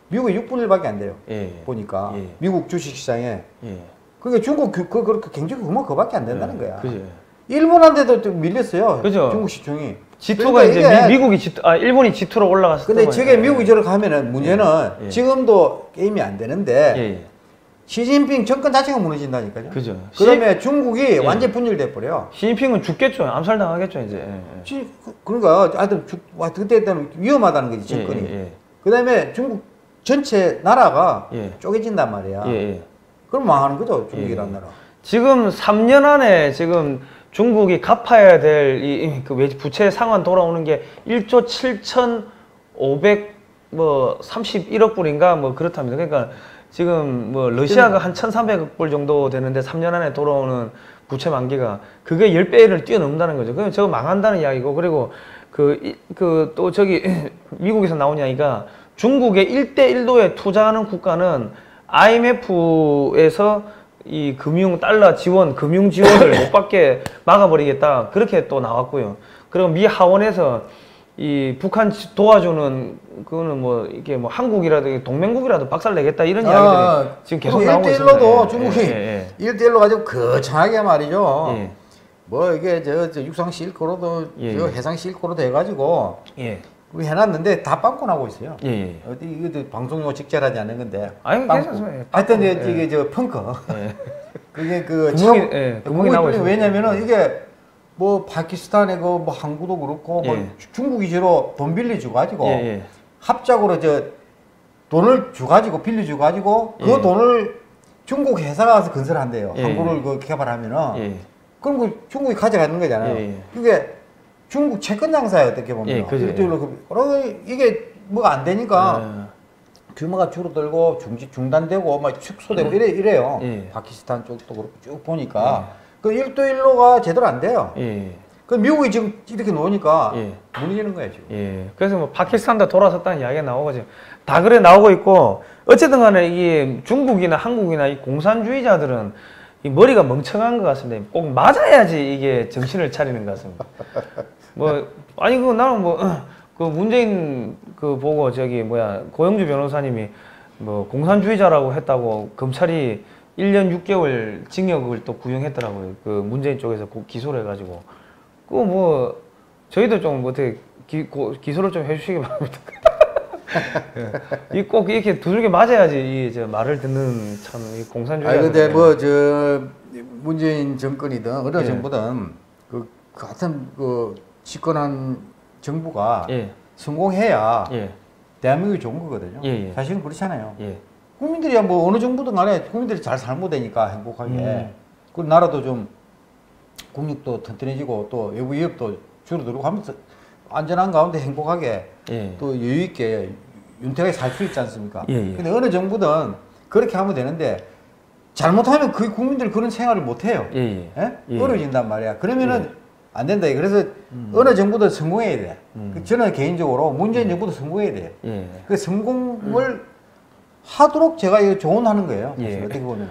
미국이 6분의 1밖에 안 돼요. 예. 보니까 예. 미국 주식 시장에 예. 그게 중국 그, 그, 그렇게 경제가 그만 그밖에 안 된다는 거야. 그죠. 일본한테도 좀 밀렸어요. 그죠. 중국 시총이. G2가 그러니까 이제 미, 국이 G2, 아 일본이 G2로 올라갔을 근데 때 저게 미국이 저렇게 하면은 문제는 예, 예. 지금도 게임이 안 되는데 예. 예. 시진핑 정권 자체가 무너진다니까요. 그죠. 그다음에 중국이 예. 완전 분열돼 버려. 시진핑은 죽겠죠. 암살 당하겠죠, 이제. 예, 예. 지- 그- 그러니까 하여튼 죽- 와, 그때 때는 위험하다는 거지 정권이. 예, 예, 그다음에 중국 전체 나라가 예. 쪼개진단 말이야. 예, 예. 그럼 망하는 거죠 중국이란 예. 나라. 지금 3년 안에 지금 중국이 갚아야 될이그 부채 상환 돌아오는 게 1조 7,500뭐 31억 불인가 뭐 그렇답니다. 그러니까 지금 뭐 러시아가 한 1,300억 불 정도 되는데 3년 안에 돌아오는 부채 만기가 그게 10배를 뛰어넘는다는 거죠. 그러면 저거 망한다는 이야기고 그리고 그 그 또 저기 미국에서 나온 이야기가 중국의 1대 1도에 투자하는 국가는 IMF에서 이 금융 달러 지원, 금융 지원을 못 받게 막아버리겠다. 그렇게 또 나왔고요. 그리고 미 하원에서 이 북한 지- 도와주는 그거는 뭐 이게 뭐 한국이라도 동맹국이라도 박살 내겠다 이런 이야기들이 지금 계속 나오고 있습니다. 아, 일대일로도 예, 중국이 예, 일대일로 가지고 거창하게 말이죠. 예, 뭐 이게 저, 저 육상 실코로도 예, 저 예. 해상 실코로도 해가지고 예, 우리 해놨는데 다 빵꾸 나고 있어요. 예, 예. 어디 이거 방송용 직절하지 않는 건데. 아니. 괜찮습니다. 예, 하여튼 이게 저 펑커. 예. 그게 그 구멍이- 참- 예, 구멍이 나고. 있습니다. 왜냐면은 이게 뭐 파키스탄에 그뭐 항구도 그렇고 뭐 예. 중국이 주로 돈 빌려줘 가지고 예, 예. 합작으로 저 돈을 줘가지고 빌려줘 가지고 그 예. 돈을 중국 회사가 가서 건설한대요. 예. 항구를 그 개발하면은 예. 그럼 그 중국이 가져가는 거잖아요. 예, 예. 그게 중국 채권 장사예요 어떻게 보면. 예, 그죠. 그- 이게 뭐가 안 되니까 예. 규모가 줄어들고 중지 중단되고 막 축소되고 이래 이래요. 예. 파키스탄 쪽도 그렇고 쭉 보니까 그 일도일로가 제대로 안 돼요. 예. 그 미국이 지금 이렇게 놓으니까 예. 무너지는 거예요 지금. 예. 그래서 뭐 파키스탄도 돌아섰다는 이야기가 나오고 지금 다 그래 나오고 있고 어쨌든 간에 이게 중국이나 한국이나 이 공산주의자들은 이 머리가 멍청한 것 같습니다. 꼭 맞아야지 이게 정신을 차리는 것 같습니다. 뭐 아니 그 나는 뭐 그 문재인 그 보고 저기 뭐야 고영주 변호사님이 뭐 공산주의자라고 했다고 검찰이 1년 6개월 징역을 또 구형했더라고요. 그 문재인 쪽에서 고- 기소를 해가지고 그 뭐 저희도 좀 어떻게 기, 고, 기소를 좀 해주시기 바랍니다. 예. 이꼭 이렇게 두들겨 맞아야지 이저 말을 듣는 참이 공산주의. 아니 근데 뭐 저 문재인 정권이든 어느 예. 정부든 그 같은 그 집권한 정부가 예, 성공해야 예, 대한민국이 좋은 거거든요. 예, 예. 사실은 그렇잖아요. 예, 국민들이 뭐 어느 정부든 간에 국민들이 잘 살면 되니까 행복하게. 음. 그리고 나라도 좀 국력도 튼튼해지고 또 외부 위협도 줄어들고 하면서 안전한 가운데 행복하게 예. 또 여유 있게 윤택하게 살 수 있지 않습니까? 예, 예. 근데 어느 정부든 그렇게 하면 되는데 잘못하면 그 국민들이 그런 생활을 못 해요. 예, 예. 예? 예. 어려워진단 말이야. 그러면은 안 된다. 그래서 어느 정부도 성공해야 돼. 음. 그 저는 개인적으로 문재인 정부도 성공해야 돼. 예. 그 성공을 하도록 제가 이거 조언하는 거예요. 예. 어떻게 보면.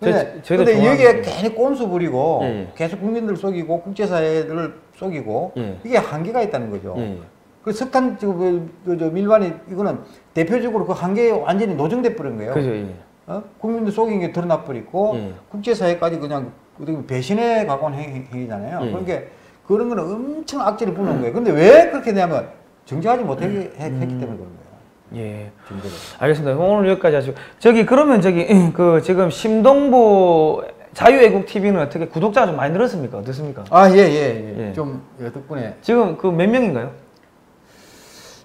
저- 근데, 저희도 근데 여기에. 괜히 꼼수 부리고 예, 예. 계속 국민들 속이고 국제사회를 속이고 예. 이게 한계가 있다는 거죠. 예. 그 석탄 지금 그, 그, 저 밀반이 이거는 대표적으로 그 한계에 완전히 노정돼 버린 거예요. 그죠, 예. 어? 국민들 속인 게 드러나 버리고 예. 국제사회까지 그냥 배신에 가까운 행, 행위잖아요. 예. 그러니까 그런 거는 엄청 악재를 부는 거예요. 근데 왜 그렇게 되냐면 정직하지 못하게 했- 했기 때문에 그런 거예요. 예. 정부가. 알겠습니다. 오늘 여기까지 하시고 저기 그러면 저기 그 지금 심동보 자유애국 TV는 어떻게 구독자가 좀 많이 늘었습니까? 어떻습니까? 아, 예, 예, 예. 예. 좀 예, 덕분에 지금 그 몇 명인가요?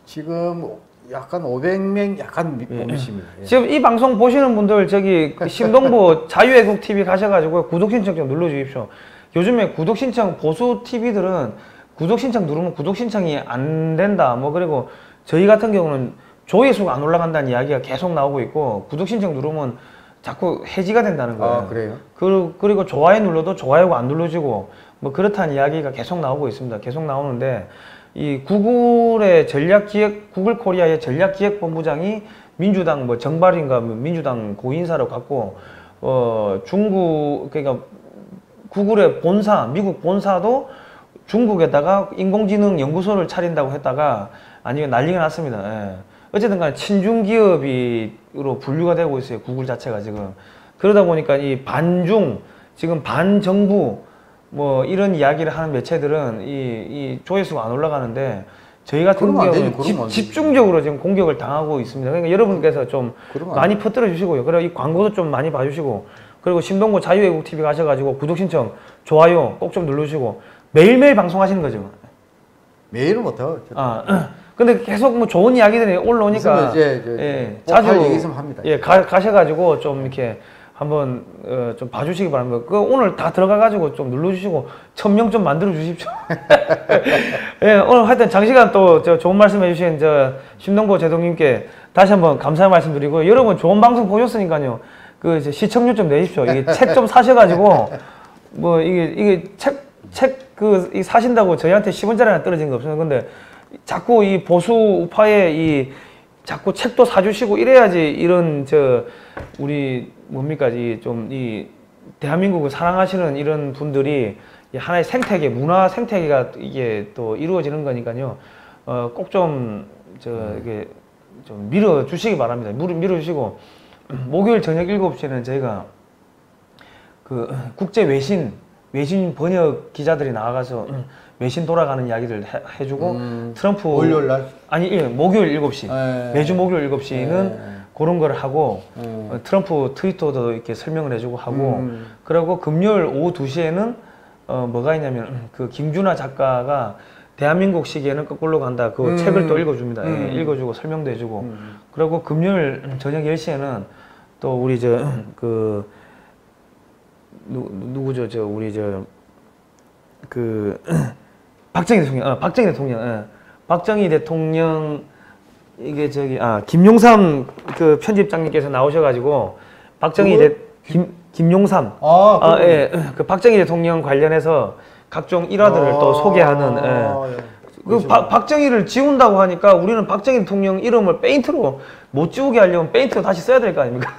지금 약간 500명 약간 미- 예. 못 미십니다. 예. 지금 이 방송 보시는 분들 저기 그 심동보 자유애국 TV 가셔가지고 구독 신청 좀 눌러주십시오. 요즘에 구독 신청 보수 TV들은 구독 신청 누르면 구독 신청이 안 된다. 뭐 그리고 저희 같은 경우는 조회수가 안 올라간다는 이야기가 계속 나오고 있고 구독 신청 누르면 자꾸 해지가 된다는 거예요. 아, 그래요? 그, 그리고 좋아요 눌러도 좋아요가 안 눌러지고 뭐 그렇다는 이야기가 계속 나오고 있습니다. 계속 나오는데 이 구글의 전략기획 구글 코리아의 전략기획본부장이 민주당 뭐 정발인가 뭐 민주당 고인사로 갖고 어 중국 그러니까 구글의 본사 미국 본사도 중국에다가 인공지능 연구소를 차린다고 했다가 아니면 난리가 났습니다. 예. 어쨌든 간에 친중 기업으로 분류가 되고 있어요. 구글 자체가 지금. 그러다 보니까 이 반중 지금 반정부 뭐 이런 이야기를 하는 매체들은 이, 이 조회수가 안 올라가는데 저희 같은 경우는. 집, 집중적으로 지금 공격을 당하고 있습니다. 그러니까 여러분께서 좀 많이 퍼뜨려 주시고요. 그리고 이 광고도 좀 많이 봐주시고 그리고 신동구 자유외국 TV 가셔가지고 구독 신청, 좋아요 꼭좀 누르시고 매일매일 방송하시는 거죠. 매일은 못해요. 저- 아 근데 계속 뭐 좋은 이야기들이 올라오니까 이제 저- 예, 꼭할 자주 얘기 있으면 합니다. 예 가, 가셔가지고 좀 이렇게 한번 어, 좀 봐주시기 바랍니다. 그 오늘 다 들어가가지고 좀 눌러주시고 천명 좀 만들어 주십시오. 예, 오늘 하여튼 장시간 또 저 좋은 말씀 해주신 저 심동보 제동님께 다시 한번 감사의 말씀드리고 여러분 좋은 방송 보셨으니까요. 그 이제 시청률 좀 내십시오. 이게 책 좀 사셔가지고 뭐 이게 이게 책 책 그 사신다고 저희한테 10원짜리 하나 떨어진 거 없어요. 근데 자꾸 이 보수 우파의 이 자꾸 책도 사주시고 이래야지 이런 저 우리 뭡니까 이 좀 이 대한민국을 사랑하시는 이런 분들이 이 하나의 생태계 문화 생태계가 이게 또 이루어지는 거니까요. 어 꼭 좀 저 이게 좀 밀어 주시기 바랍니다. 밀어 밀어 주시고 목요일 저녁 7시에는 저희가 그 국제 외신 외신 번역 기자들이 나와가서 외신 돌아가는 이야기를 해, 해주고 음, 트럼프 월요일 날. 아니 예, 목요일 7시 예. 매주 목요일 7시는 예. 그런 걸 하고 음. 어, 트럼프 트위터도 이렇게 설명을 해주고 하고 음. 그리고 금요일 오후 2시에는 어, 뭐가 있냐면 그 김준하 작가가 대한민국 시기에는 거꾸로 간다 그 음. 책을 또 읽어줍니다 예, 음. 읽어주고 설명도 해주고 음. 그리고 금요일 저녁 10시에는 또 우리 저그 누구죠 저 우리 저그 박정희 대통령 어, 박정희 대통령 예. 박정희 대통령 이게 저기 아 김용삼 그 편집장님께서 나오셔가지고 박정희 누구? 대김 김용삼 아, 아, 그- 예. 그 박정희 대통령 관련해서 각종 일화들을 또 아, 소개하는 예. 예. 그 바- 박정희를 지운다고 하니까 우리는 박정희 대통령 이름을 페인트로 못 지우게 하려면 페인트로 다시 써야 될 거 아닙니까?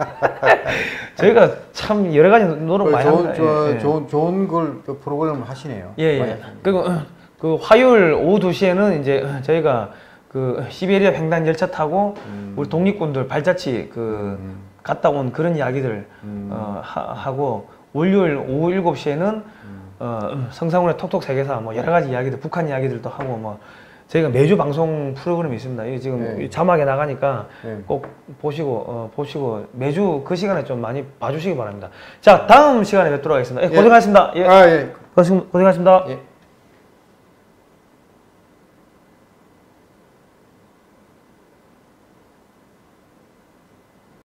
저희가 참 여러 가지 노력 그 많이 좋은, 합니다. 저, 예, 예. 좋은, 좋은 걸, 그 프로그램을 하시네요. 예, 예. 그리고 어, 그 화요일 오후 2시에는 이제 저희가 그 시베리아 횡단 열차 타고 음. 우리 독립군들 발자취 그 갔다 온 그런 이야기들 음. 어, 하, 고 월요일 오후 7시에는 음. 어, 성상훈의 톡톡 세계사 뭐 여러 가지 이야기들 북한 이야기들도 하고 뭐 저희가 매주 방송 프로그램이 있습니다. 이 지금 네. 이 자막에 나가니까 네. 꼭 보시고 어, 보시고 매주 그 시간에 좀 많이 봐주시기 바랍니다. 자 다음 시간에 뵙도록 하겠습니다. 예, 예. 고생하셨습니다. 예, 아, 예. 고생, 고생하셨습니다. 예.